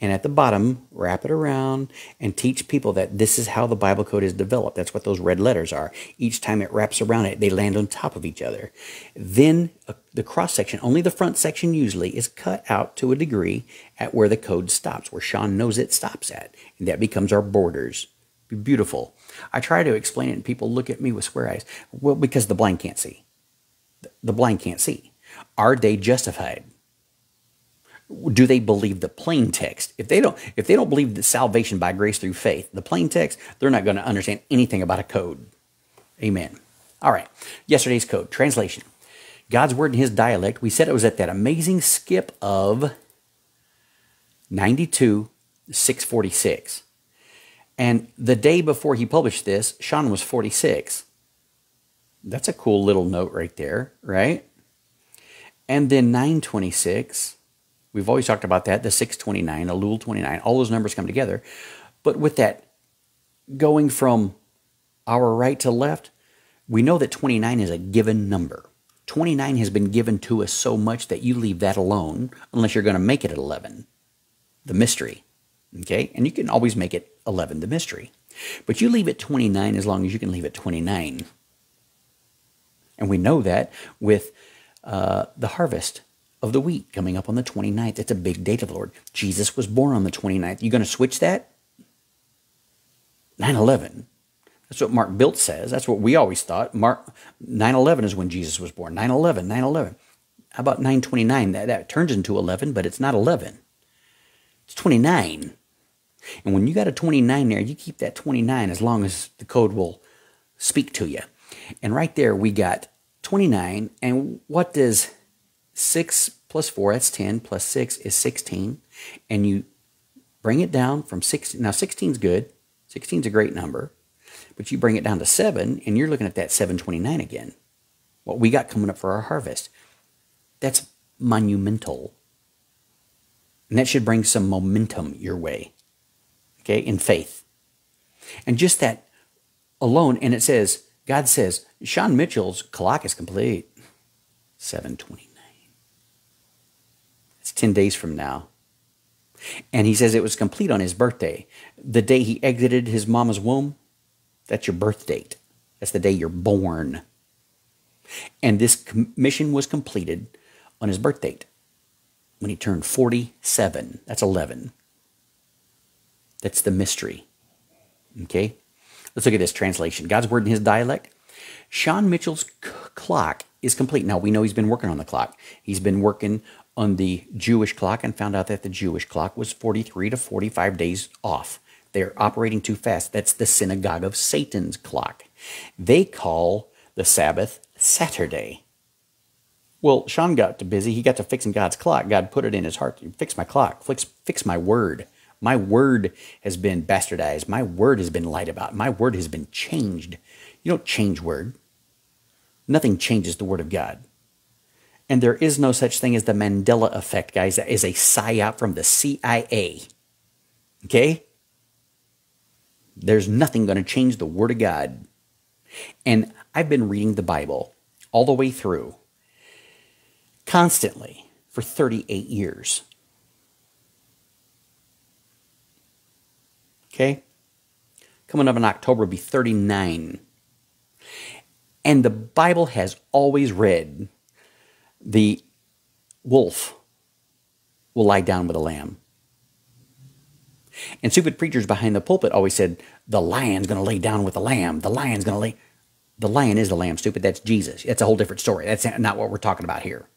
And at the bottom wrap it around and teach people that this is how the bible code is developed. That's what those red letters are. Each time it wraps around it they land on top of each other. Then uh, the cross section only the front section usually is cut out to a degree at where the code stops where sean knows it stops at. And that becomes our borders. Beautiful. I try to explain it and people look at me with square eyes. Well because the blind can't see the blind can't see. Are they justified? Do they believe the plain text? If they don't, if they don't believe the salvation by grace through faith, the plain text, they're not going to understand anything about a code. Amen. All right. Yesterday's code translation. God's word in his dialect. We said it was at that amazing skip of 92 646. And the day before he published this, Sean was 46. That's a cool little note right there, right? And then 926, we've always talked about that, the 629, Elul 29, all those numbers come together. But with that going from our right to left, we know that 29 is a given number. 29 has been given to us so much that you leave that alone unless you're going to make it at 11, the mystery. Okay? And you can always make it 11, the mystery. But you leave it 29 as long as you can leave it 29. And we know that with uh, the harvest of the wheat coming up on the 29th. It's a big date of the Lord. Jesus was born on the 29th. You going to switch that? 9 11. That's what Mark Biltz says. That's what we always thought. Mark 9 11 is when Jesus was born. 9 11, 9 11. How about 929? That, that turns into 11, but it's not 11. It's 29. And when you got a 29 there, you keep that 29 as long as the code will speak to you. And right there we got 29. And what does 6 plus 4, that's 10, plus 6 is 16. And you bring it down from 16. Now 16 is good. 16 is a great number. But you bring it down to 7, and you're looking at that 729 again. What we got coming up for our harvest. That's monumental. And that should bring some momentum your way, okay, in faith. And just that alone, and it says, God says, Sean Mitchell's clock is complete. 729. It's 10 days from now. And he says it was complete on his birthday. The day he exited his mama's womb, that's your birth date. That's the day you're born. And this mission was completed on his birth date when he turned 47. That's 11. That's the mystery. Okay? Let's look at this translation. God's word in his dialect. Sean Mitchell's clock is complete. Now, we know he's been working on the clock. He's been working on the Jewish clock and found out that the Jewish clock was 43 to 45 days off. They're operating too fast. That's the synagogue of Satan's clock. They call the Sabbath Saturday. Well, Sean got too busy. He got to fixing God's clock. God put it in his heart. Fix my clock. Fix, fix my word. My word has been bastardized. My word has been lied about. My word has been changed. You don't change word. Nothing changes the word of God. And there is no such thing as the Mandela effect, guys. That is a psyop from the CIA. Okay? There's nothing going to change the Word of God. And I've been reading the Bible all the way through constantly for 38 years. Okay? Coming up in October will be 39. And the Bible has always read the wolf will lie down with the lamb. And stupid preachers behind the pulpit always said, the lion's going to lay down with the lamb. The lion's going to lay. The lion is the lamb, stupid. That's Jesus. That's a whole different story. That's not what we're talking about here.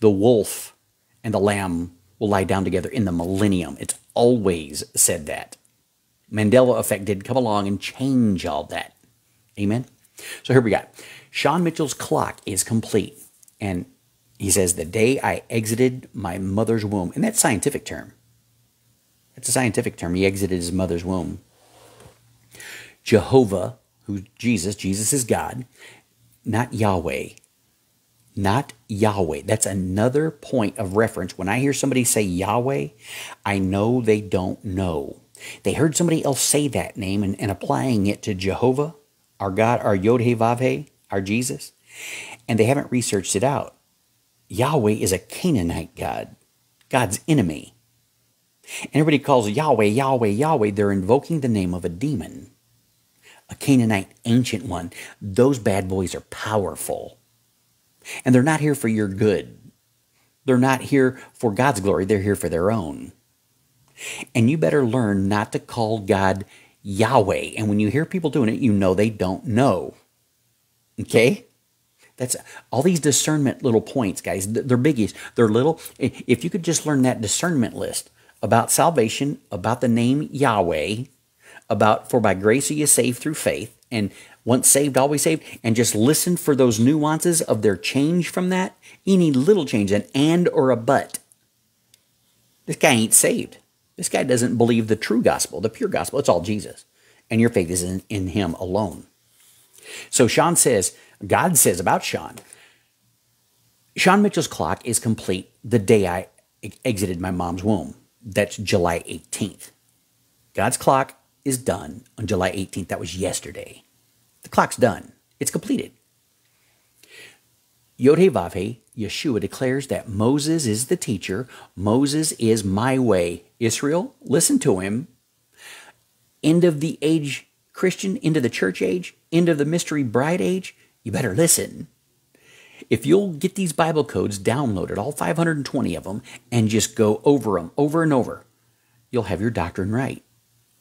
The wolf and the lamb will lie down together in the millennium. It's always said that. Mandela effect did come along and change all that. Amen. So here we got Sean Mitchell's clock is complete. And he says, the day I exited my mother's womb. And that's scientific term. That's a scientific term. He exited his mother's womb. Jehovah, who's Jesus, Jesus is God, not Yahweh. Not Yahweh. That's another point of reference. When I hear somebody say Yahweh, I know they don't know. They heard somebody else say that name and, and applying it to Jehovah, our God, our Yod He Vav He, our Jesus, and they haven't researched it out. Yahweh is a Canaanite God, God's enemy. And everybody calls Yahweh, Yahweh, Yahweh. They're invoking the name of a demon, a Canaanite ancient one. Those bad boys are powerful. And they're not here for your good. They're not here for God's glory. They're here for their own. And you better learn not to call God Yahweh. And when you hear people doing it, you know they don't know. Okay? That's all these discernment little points, guys. They're biggies. They're little. If you could just learn that discernment list, about salvation, about the name Yahweh, about for by grace are you saved through faith, and once saved, always saved, and just listen for those nuances of their change from that. Any little change, an and or a but. This guy ain't saved. This guy doesn't believe the true gospel, the pure gospel. It's all Jesus. And your faith is in, in him alone. So Sean says, God says about Sean, Sean Mitchell's clock is complete the day I exited my mom's womb. That's July 18th. God's clock is done on July 18th. That was yesterday. The clock's done. It's completed. Yodhe Yeshua declares that Moses is the teacher. Moses is my way. Israel, listen to him. End of the age Christian, end of the church age, end of the mystery bride age. You better listen. If you'll get these Bible codes downloaded, all 520 of them, and just go over them over and over, you'll have your doctrine right.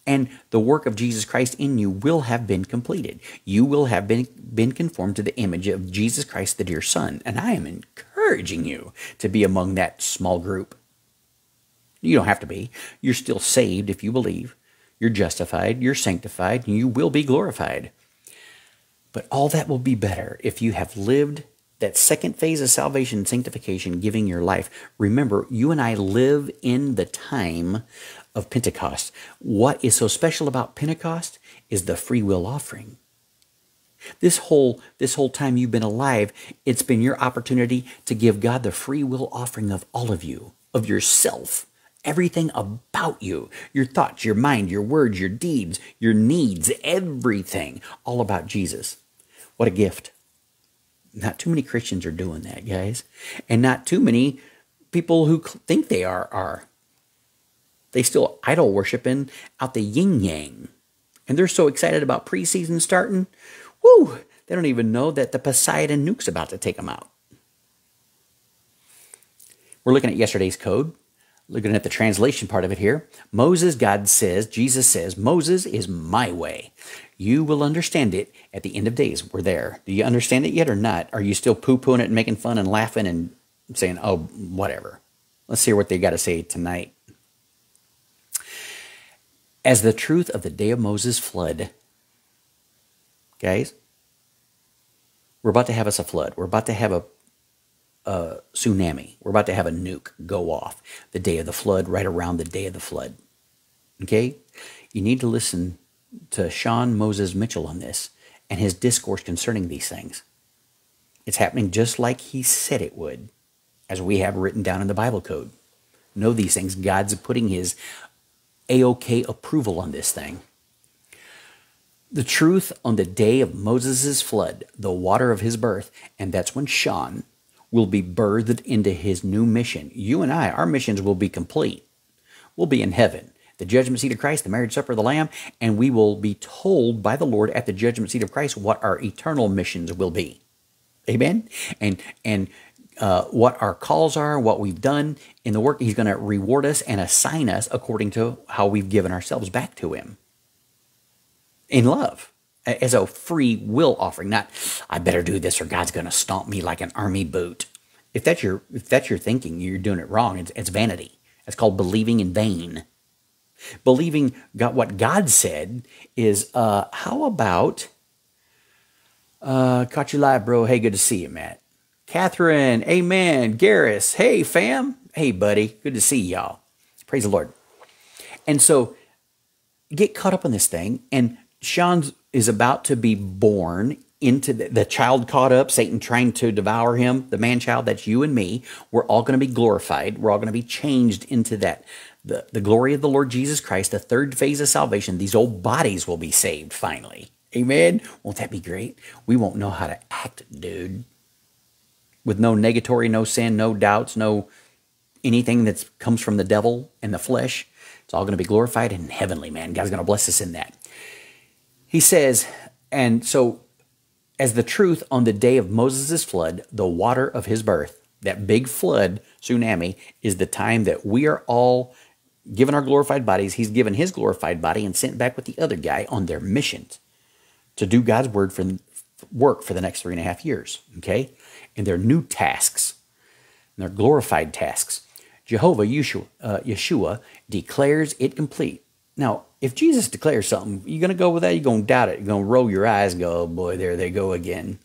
And the work of Jesus Christ in you will have been completed. You will have been, been conformed to the image of Jesus Christ, the dear Son. And I am encouraging you to be among that small group. You don't have to be. You're still saved if you believe. You're justified, you're sanctified, and you will be glorified. But all that will be better if you have lived that second phase of salvation sanctification, giving your life. Remember, you and I live in the time of Pentecost. What is so special about Pentecost is the free will offering. This whole this whole time you've been alive, it's been your opportunity to give God the free will offering of all of you, of yourself, everything about you, your thoughts, your mind, your words, your deeds, your needs, everything, all about Jesus. What a gift. Not too many Christians are doing that, guys. And not too many people who think they are are. They still idol worshiping out the yin yang. And they're so excited about preseason starting. Woo! They don't even know that the Poseidon nuke's about to take them out. We're looking at yesterday's code, looking at the translation part of it here. Moses, God says, Jesus says, Moses is my way. You will understand it at the end of days. We're there. Do you understand it yet or not? Are you still poo pooing it and making fun and laughing and saying, oh, whatever? Let's hear what they got to say tonight. As the truth of the day of Moses' flood, guys, we're about to have us a flood. We're about to have a, a tsunami. We're about to have a nuke go off the day of the flood, right around the day of the flood. Okay? You need to listen to Sean Moses Mitchell on this and his discourse concerning these things. It's happening just like he said it would, as we have written down in the Bible code. Know these things. God's putting his A-OK approval on this thing. The truth on the day of Moses' flood, the water of his birth, and that's when Sean will be birthed into his new mission. You and I, our missions will be complete. We'll be in heaven, the judgment seat of Christ, the marriage supper of the Lamb, and we will be told by the Lord at the judgment seat of Christ what our eternal missions will be. Amen? And, and, uh, what our calls are, what we've done in the work. He's going to reward us and assign us according to how we've given ourselves back to Him in love as a free will offering. Not, I better do this or God's going to stomp me like an army boot. If that's your if that's your thinking, you're doing it wrong. It's, it's vanity. It's called believing in vain. Believing God, what God said is, uh, how about uh, caught you live, bro? Hey, good to see you, Matt. Catherine, amen. Garris, hey, fam. Hey, buddy. Good to see y'all. Praise the Lord. And so get caught up in this thing. And Sean is about to be born into the, the, child caught up, Satan trying to devour him, the man child, that's you and me. We're all going to be glorified. We're all going to be changed into that. The, the glory of the Lord Jesus Christ, the third phase of salvation, these old bodies will be saved finally. Amen. Won't that be great? We won't know how to act, dude. With no negatory, no sin, no doubts, no anything that comes from the devil and the flesh. It's all going to be glorified and heavenly, man. God's going to bless us in that. He says, and so as the truth on the day of Moses' flood, the water of his birth, that big flood, tsunami, is the time that we are all given our glorified bodies. He's given his glorified body and sent back with the other guy on their missions to do God's word for work for the next three and a half years. Okay? And their new tasks, and their glorified tasks. Jehovah Yeshua, uh, Yeshua declares it complete now, if Jesus declares something, you're going to go with that, you're going to doubt it, you're going to roll your eyes, go, oh boy, there they go again.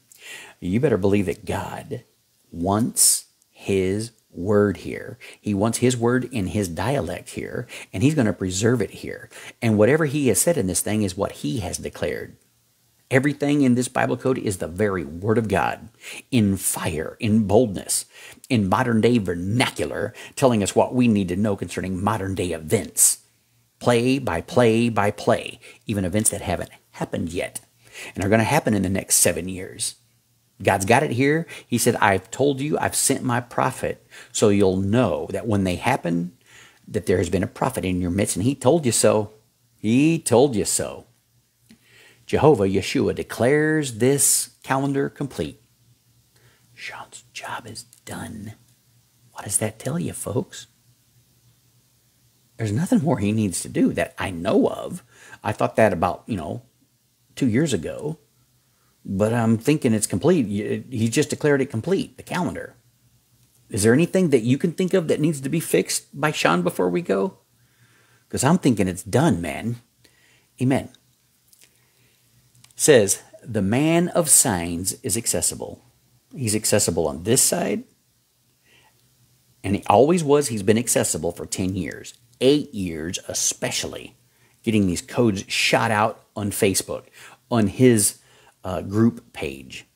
You better believe that God wants his word here. He wants his word in his dialect here, and he's going to preserve it here. And whatever he has said in this thing is what he has declared. Everything in this Bible code is the very word of God in fire, in boldness, in modern day vernacular, telling us what we need to know concerning modern day events play by play by play, even events that haven't happened yet and are going to happen in the next seven years. God's got it here. He said, I've told you, I've sent my prophet, so you'll know that when they happen, that there has been a prophet in your midst, and he told you so. He told you so. Jehovah Yeshua declares this calendar complete. Sean's job is done. What does that tell you, folks? There's nothing more he needs to do that I know of. I thought that about, you know, two years ago, but I'm thinking it's complete. He just declared it complete, the calendar. Is there anything that you can think of that needs to be fixed by Sean before we go? Because I'm thinking it's done, man. Amen. Says, the man of signs is accessible. He's accessible on this side, and he always was. He's been accessible for 10 years eight years, especially, getting these codes shot out on Facebook, on his uh, group page.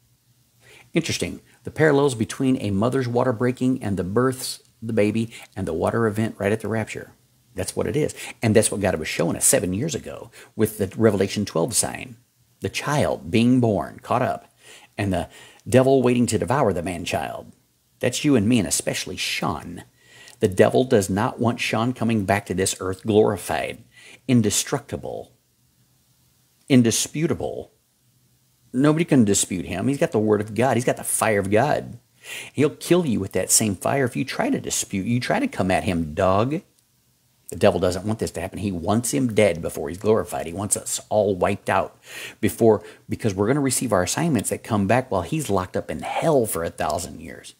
Interesting. The parallels between a mother's water breaking and the births the baby and the water event right at the rapture. That's what it is. And that's what God was showing us seven years ago with the Revelation 12 sign. The child being born, caught up, and the devil waiting to devour the man child. That's you and me, and especially Sean. The devil does not want Sean coming back to this earth glorified, indestructible, indisputable. Nobody can dispute him. He's got the word of God. He's got the fire of God. He'll kill you with that same fire if you try to dispute. You try to come at him, dog. The devil doesn't want this to happen. He wants him dead before he's glorified. He wants us all wiped out before, because we're going to receive our assignments that come back while he's locked up in hell for a thousand years.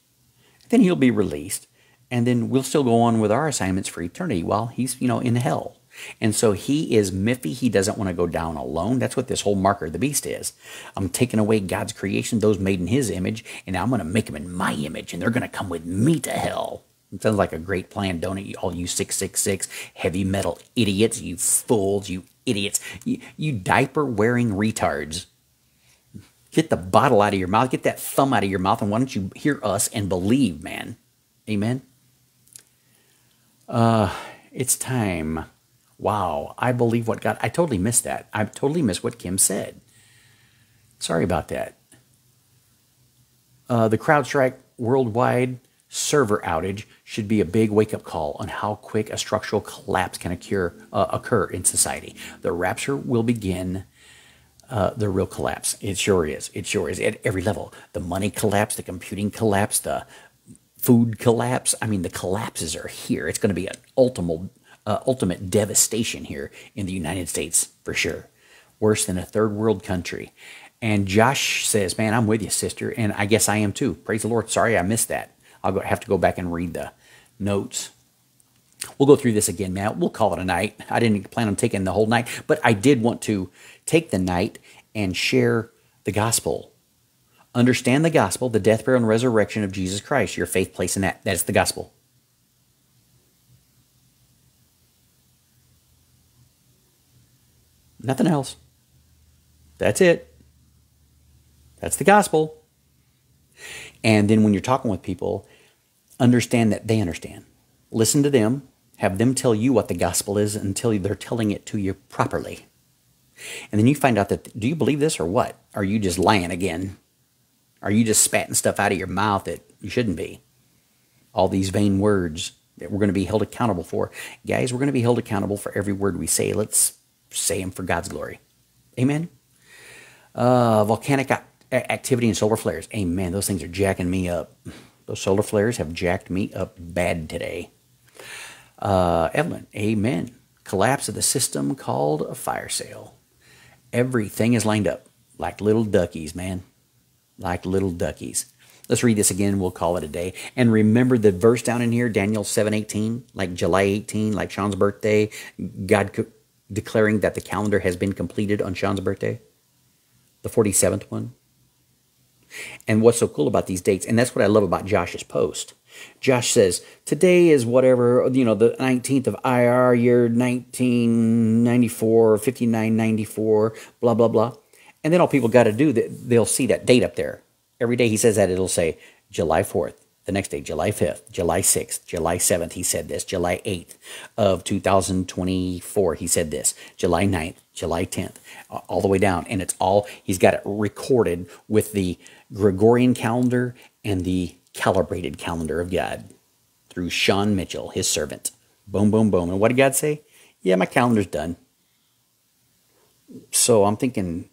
Then he'll be released and then we'll still go on with our assignments for eternity while he's, you know, in hell. And so he is miffy. He doesn't want to go down alone. That's what this whole marker of the beast is. I'm taking away God's creation, those made in his image, and I'm going to make them in my image, and they're going to come with me to hell. It sounds like a great plan, don't it? All you 666 heavy metal idiots, you fools, you idiots, you, you diaper wearing retards. Get the bottle out of your mouth. Get that thumb out of your mouth. And why don't you hear us and believe, man? Amen. Uh, it's time. Wow, I believe what God. I totally missed that. I totally missed what Kim said. Sorry about that. Uh, the CrowdStrike worldwide server outage should be a big wake up call on how quick a structural collapse can occur, uh, occur in society. The rapture will begin uh, the real collapse. It sure is. It sure is at every level. The money collapse, the computing collapse, the food collapse. I mean, the collapses are here. It's going to be an ultimate, uh, ultimate devastation here in the United States for sure. Worse than a third world country. And Josh says, "Man, I'm with you, sister." And I guess I am too. Praise the Lord. Sorry, I missed that. I'll have to go back and read the notes. We'll go through this again, man. We'll call it a night. I didn't plan on taking the whole night, but I did want to take the night and share the gospel. Understand the gospel, the death, burial, and resurrection of Jesus Christ. Your faith place in that. That's the gospel. Nothing else. That's it. That's the gospel. And then when you're talking with people, understand that they understand. Listen to them, have them tell you what the gospel is until they're telling it to you properly. And then you find out that, do you believe this or what? Are you just lying again? Are you just spatting stuff out of your mouth that you shouldn't be? All these vain words that we're going to be held accountable for. Guys, we're going to be held accountable for every word we say. Let's say them for God's glory. Amen. Uh, volcanic activity and solar flares. Amen. Those things are jacking me up. Those solar flares have jacked me up bad today. Uh, Evelyn, amen. Collapse of the system called a fire sale. Everything is lined up like little duckies, man. Like little duckies. Let's read this again. We'll call it a day. And remember the verse down in here, Daniel 7:18, like July 18, like Sean's birthday, God declaring that the calendar has been completed on Sean's birthday. The 47th one. And what's so cool about these dates, and that's what I love about Josh's post. Josh says, today is whatever, you know, the 19th of IR, year 1994, 5994, blah, blah, blah. And then all people got to do, that, they'll see that date up there. Every day he says that, it'll say July 4th. The next day, July 5th, July 6th, July 7th, he said this. July 8th of 2024, he said this. July 9th, July 10th, all the way down. And it's all, he's got it recorded with the Gregorian calendar and the calibrated calendar of God through Sean Mitchell, his servant. Boom, boom, boom. And what did God say? Yeah, my calendar's done. So I'm thinking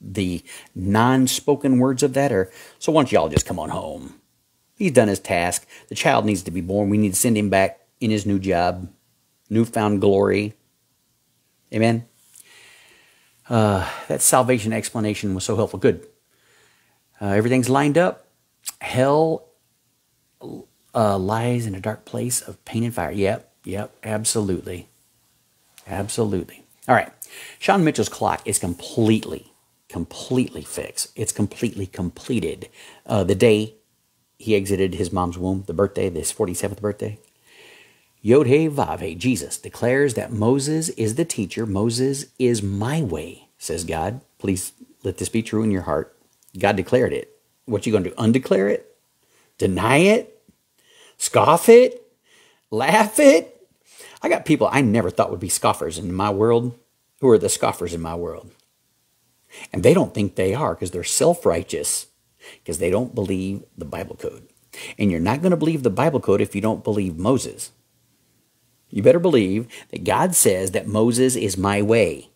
the non spoken words of that are so why don't y'all just come on home? He's done his task. The child needs to be born. We need to send him back in his new job, newfound glory. Amen. Uh, that salvation explanation was so helpful. Good. Uh, everything's lined up. Hell uh, lies in a dark place of pain and fire. Yep, yep, absolutely. Absolutely. All right. Sean Mitchell's clock is completely, completely fixed. It's completely completed. Uh, the day he exited his mom's womb, the birthday, this 47th birthday. Yod He Vav Jesus declares that Moses is the teacher. Moses is my way, says God. Please let this be true in your heart. God declared it. What you going to do? Undeclare it? Deny it? Scoff it? Laugh it? I got people I never thought would be scoffers in my world who are the scoffers in my world. And they don't think they are because they're self righteous, because they don't believe the Bible code. And you're not going to believe the Bible code if you don't believe Moses. You better believe that God says that Moses is my way.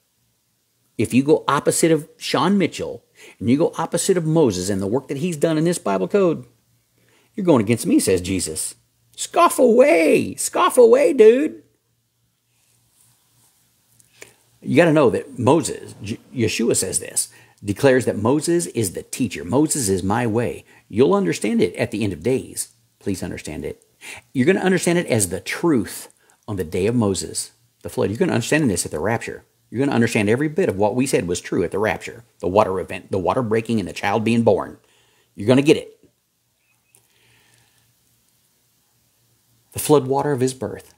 If you go opposite of Sean Mitchell, and you go opposite of Moses and the work that he's done in this Bible code, you're going against me, says Jesus. Scoff away. Scoff away, dude. You got to know that Moses, Yeshua says this, declares that Moses is the teacher. Moses is my way. You'll understand it at the end of days. Please understand it. You're going to understand it as the truth on the day of Moses, the flood. You're going to understand this at the rapture. You're going to understand every bit of what we said was true at the rapture, the water event, the water breaking, and the child being born. You're going to get it. The flood water of his birth.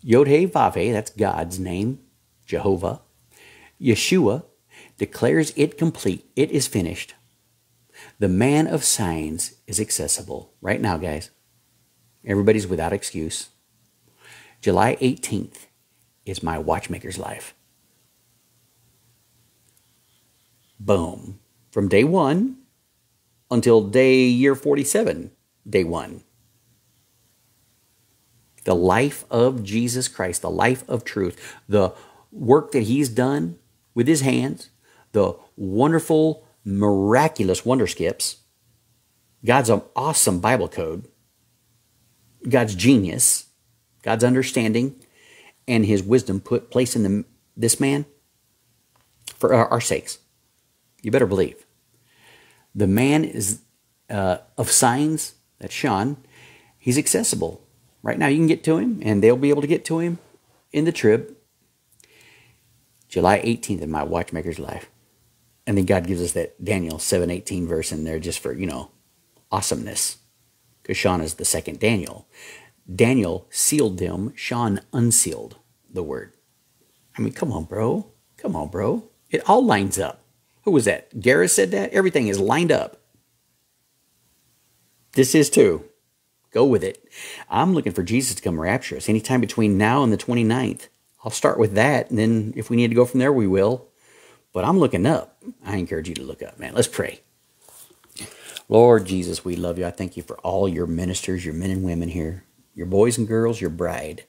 Yod He Vav that's God's name, Jehovah. Yeshua declares it complete. It is finished. The man of signs is accessible right now, guys. Everybody's without excuse. July 18th is my watchmaker's life. Boom. From day one until day year 47, day one. The life of Jesus Christ, the life of truth, the work that he's done with his hands, the wonderful, miraculous wonder skips, God's awesome Bible code, God's genius, God's understanding, and his wisdom put place in the, this man for our, our sakes. You better believe. The man is uh, of signs, that's Sean. He's accessible. Right now, you can get to him, and they'll be able to get to him in the trib. July 18th in my watchmaker's life. And then God gives us that Daniel 7:18 verse in there just for, you know, awesomeness. Because Sean is the second Daniel. Daniel sealed them, Sean unsealed the word. I mean, come on, bro. Come on, bro. It all lines up. Who was that? Gareth said that? Everything is lined up. This is too. Go with it. I'm looking for Jesus to come rapture us anytime between now and the 29th. I'll start with that, and then if we need to go from there, we will. But I'm looking up. I encourage you to look up, man. Let's pray. Lord Jesus, we love you. I thank you for all your ministers, your men and women here, your boys and girls, your bride.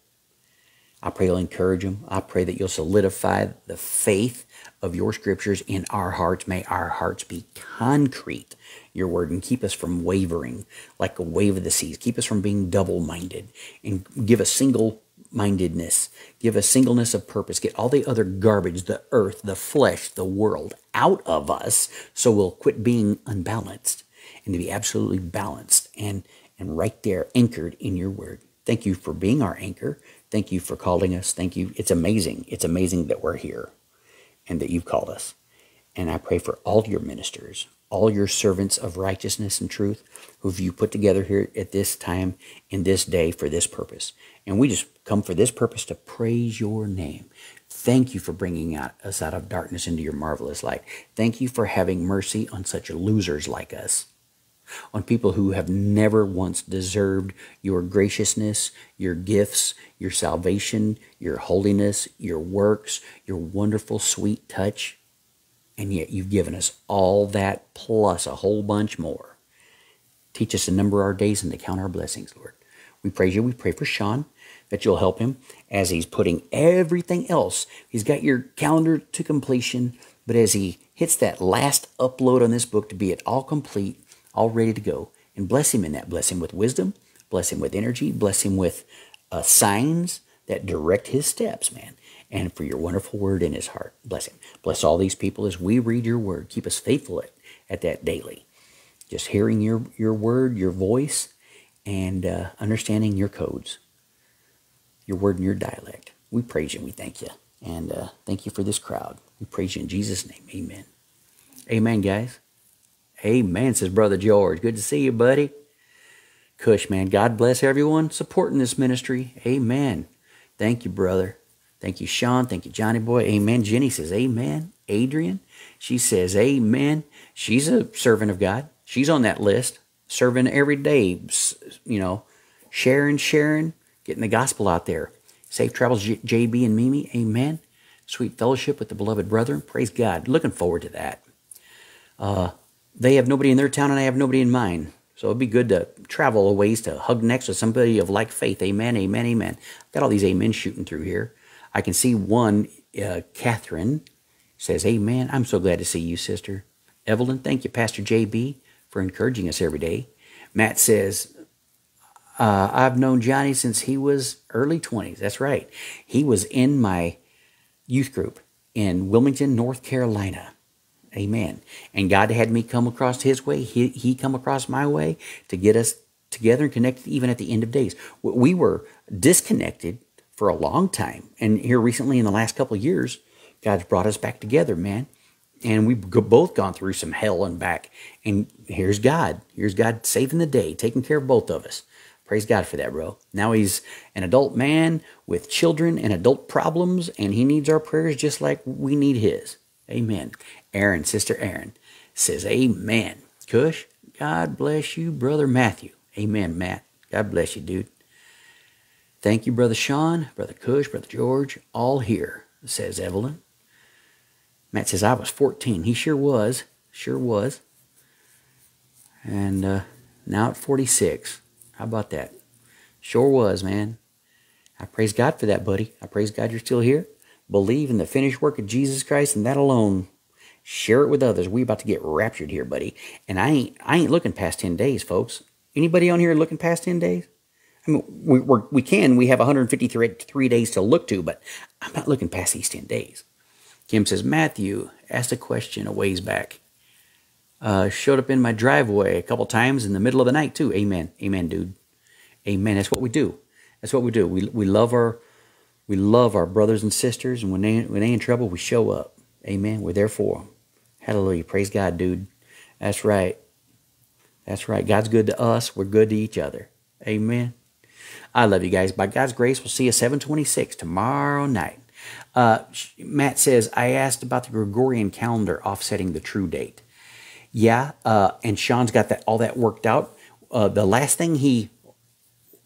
I pray you'll encourage them. I pray that you'll solidify the faith of your scriptures in our hearts. May our hearts be concrete, your word, and keep us from wavering like a wave of the seas. Keep us from being double minded and give a single mindedness. Give us singleness of purpose. Get all the other garbage, the earth, the flesh, the world out of us so we'll quit being unbalanced and to be absolutely balanced and, and right there anchored in your word. Thank you for being our anchor. Thank you for calling us. Thank you. It's amazing. It's amazing that we're here and that you've called us. And I pray for all your ministers, all your servants of righteousness and truth who've you put together here at this time in this day for this purpose. And we just come for this purpose to praise your name. Thank you for bringing out, us out of darkness into your marvelous light. Thank you for having mercy on such losers like us, on people who have never once deserved your graciousness, your gifts, your salvation, your holiness, your works, your wonderful sweet touch. And yet you've given us all that plus a whole bunch more. Teach us to number our days and to count our blessings, Lord. We praise you. We pray for Sean that you'll help him as he's putting everything else. He's got your calendar to completion, but as he hits that last upload on this book to be it all complete, all ready to go, and bless him in that. Bless him with wisdom, bless him with energy, bless him with uh, signs that direct his steps, man. And for your wonderful word in his heart. Bless him. Bless all these people as we read your word. Keep us faithful at, at that daily. Just hearing your, your word, your voice, and uh, understanding your codes your word and your dialect. We praise you and we thank you. And uh, thank you for this crowd. We praise you in Jesus' name. Amen. Amen, guys. Amen, says Brother George. Good to see you, buddy. Cush, man. God bless everyone supporting this ministry. Amen. Thank you, brother. Thank you, Sean. Thank you, Johnny Boy. Amen. Jenny says, Amen. Adrian, she says, Amen. She's a servant of God. She's on that list, serving every day, you know, sharing, sharing, getting the gospel out there. Safe travels, JB and Mimi. Amen. Sweet fellowship with the beloved brethren. Praise God. Looking forward to that. Uh, they have nobody in their town, and I have nobody in mine. So it'd be good to travel a ways to hug next to somebody of like faith. Amen, amen, amen. I've got all these amen shooting through here. I can see one, uh, Catherine says, Amen. I'm so glad to see you, sister. Evelyn, thank you, Pastor JB, for encouraging us every day. Matt says, uh, I've known Johnny since he was early 20s. That's right. He was in my youth group in Wilmington, North Carolina. Amen. And God had me come across his way. He, he come across my way to get us together and connected even at the end of days. We were disconnected for a long time. And here recently in the last couple of years, God's brought us back together, man. And we've both gone through some hell and back. And here's God. Here's God saving the day, taking care of both of us. Praise God for that, bro. Now he's an adult man with children and adult problems, and he needs our prayers just like we need his. Amen. Aaron, Sister Aaron, says, Amen. Cush, God bless you, Brother Matthew. Amen, Matt. God bless you, dude. Thank you, Brother Sean, Brother Cush, Brother George, all here, says Evelyn. Matt says, I was 14. He sure was. Sure was. And uh, now at 46. How about that? Sure was, man. I praise God for that, buddy. I praise God you're still here. Believe in the finished work of Jesus Christ and that alone. Share it with others. We about to get raptured here, buddy. And I ain't I ain't looking past 10 days, folks. Anybody on here looking past 10 days? I mean, we we we can. We have 153 days to look to, but I'm not looking past these 10 days. Kim says, Matthew asked a question a ways back. Uh, showed up in my driveway a couple times in the middle of the night, too. Amen. Amen, dude. Amen. That's what we do. That's what we do. We, we love our we love our brothers and sisters, and when they when they in trouble, we show up. Amen. We're there for them. Hallelujah. Praise God, dude. That's right. That's right. God's good to us. We're good to each other. Amen. I love you guys. By God's grace, we'll see you 726 tomorrow night. Uh, Matt says, I asked about the Gregorian calendar offsetting the true date. Yeah, uh, and Sean's got that all that worked out. Uh, the last thing he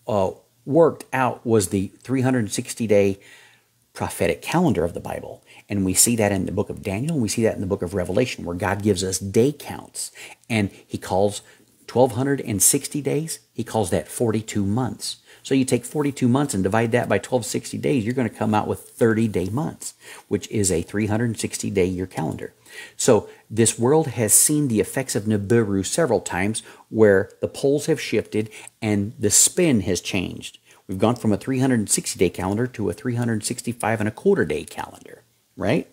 uh, worked out was the 360 day prophetic calendar of the Bible. And we see that in the book of Daniel, and we see that in the book of Revelation, where God gives us day counts. And he calls 1260 days, he calls that 42 months. So you take 42 months and divide that by 1260 days, you're going to come out with 30 day months, which is a 360 day year calendar. So this world has seen the effects of Nibiru several times where the poles have shifted and the spin has changed. We've gone from a 360 day calendar to a 365 and a quarter day calendar, right?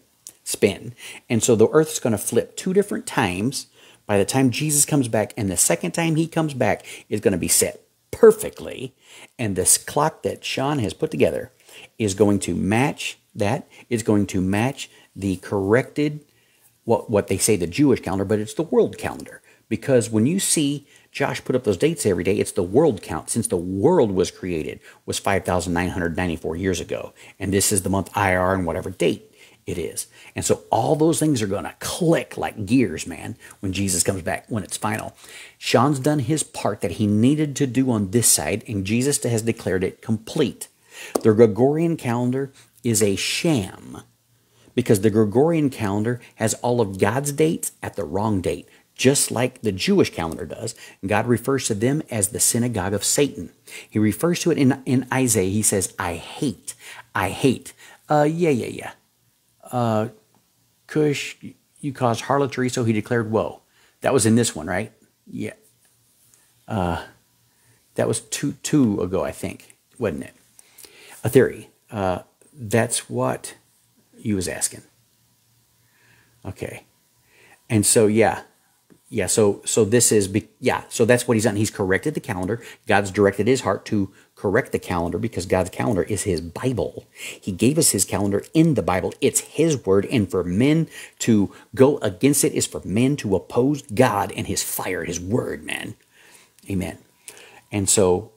Spin. And so the earth's going to flip two different times by the time Jesus comes back, and the second time he comes back is going to be set perfectly. And this clock that Sean has put together is going to match that. It's going to match the corrected, what, what they say the Jewish calendar, but it's the world calendar. Because when you see Josh put up those dates every day, it's the world count since the world was created was 5,994 years ago. And this is the month Iyar and whatever date it is. And so all those things are going to click like gears, man, when Jesus comes back, when it's final. Sean's done his part that he needed to do on this side, and Jesus has declared it complete. The Gregorian calendar is a sham because the Gregorian calendar has all of God's dates at the wrong date, just like the Jewish calendar does. God refers to them as the synagogue of Satan. He refers to it in, in Isaiah. He says, I hate, I hate. Uh, yeah, yeah, yeah uh, Cush, you caused harlotry, so he declared woe. That was in this one, right? Yeah. Uh, that was two two ago, I think, wasn't it? A theory. Uh, that's what you was asking. Okay. And so, yeah, yeah. So, so this is, be, yeah. So that's what he's done. He's corrected the calendar. God's directed his heart to correct the calendar because God's calendar is his Bible. He gave us his calendar in the Bible. It's his word. And for men to go against it is for men to oppose God and his fire, his word, man. Amen. And so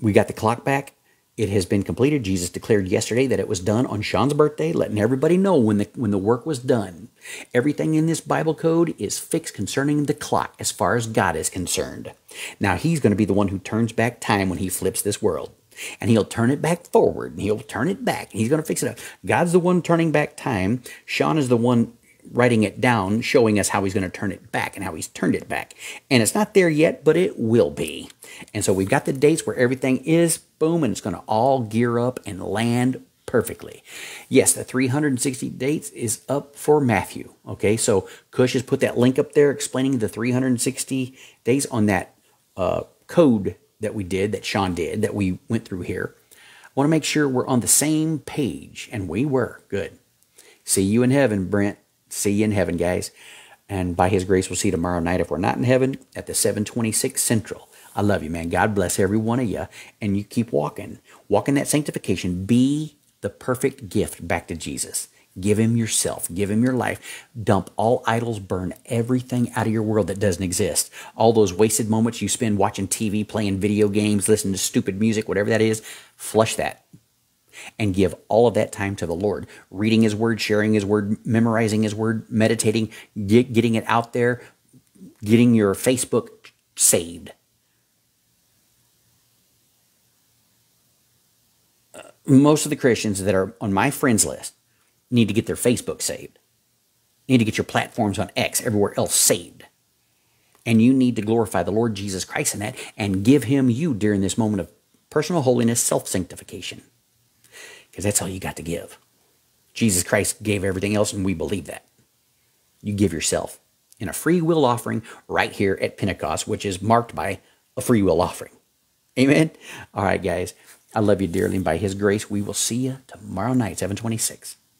we got the clock back. It has been completed. Jesus declared yesterday that it was done on Sean's birthday, letting everybody know when the when the work was done. Everything in this Bible code is fixed concerning the clock as far as God is concerned. Now he's going to be the one who turns back time when he flips this world. And he'll turn it back forward and he'll turn it back and he's going to fix it up. God's the one turning back time. Sean is the one writing it down, showing us how he's going to turn it back and how he's turned it back. And it's not there yet, but it will be. And so we've got the dates where everything is, boom, and it's going to all gear up and land perfectly. Yes, the 360 dates is up for Matthew. Okay, so Cush has put that link up there explaining the 360 days on that uh, code that we did, that Sean did, that we went through here. I want to make sure we're on the same page, and we were. Good. See you in heaven, Brent. See you in heaven, guys. And by his grace, we'll see you tomorrow night if we're not in heaven at the 726 Central. I love you, man. God bless every one of you. And you keep walking. Walk in that sanctification. Be the perfect gift back to Jesus. Give him yourself. Give him your life. Dump all idols. Burn everything out of your world that doesn't exist. All those wasted moments you spend watching TV, playing video games, listening to stupid music, whatever that is, flush that. And give all of that time to the Lord, reading His Word, sharing His Word, memorizing His Word, meditating, get, getting it out there, getting your Facebook saved. Uh, most of the Christians that are on my friends list need to get their Facebook saved. Need to get your platforms on X, everywhere else saved. And you need to glorify the Lord Jesus Christ in that and give Him you during this moment of personal holiness, self sanctification. Because that's all you got to give. Jesus Christ gave everything else, and we believe that. You give yourself in a free will offering right here at Pentecost, which is marked by a free will offering. Amen. All right, guys. I love you dearly, and by His grace, we will see you tomorrow night, 726.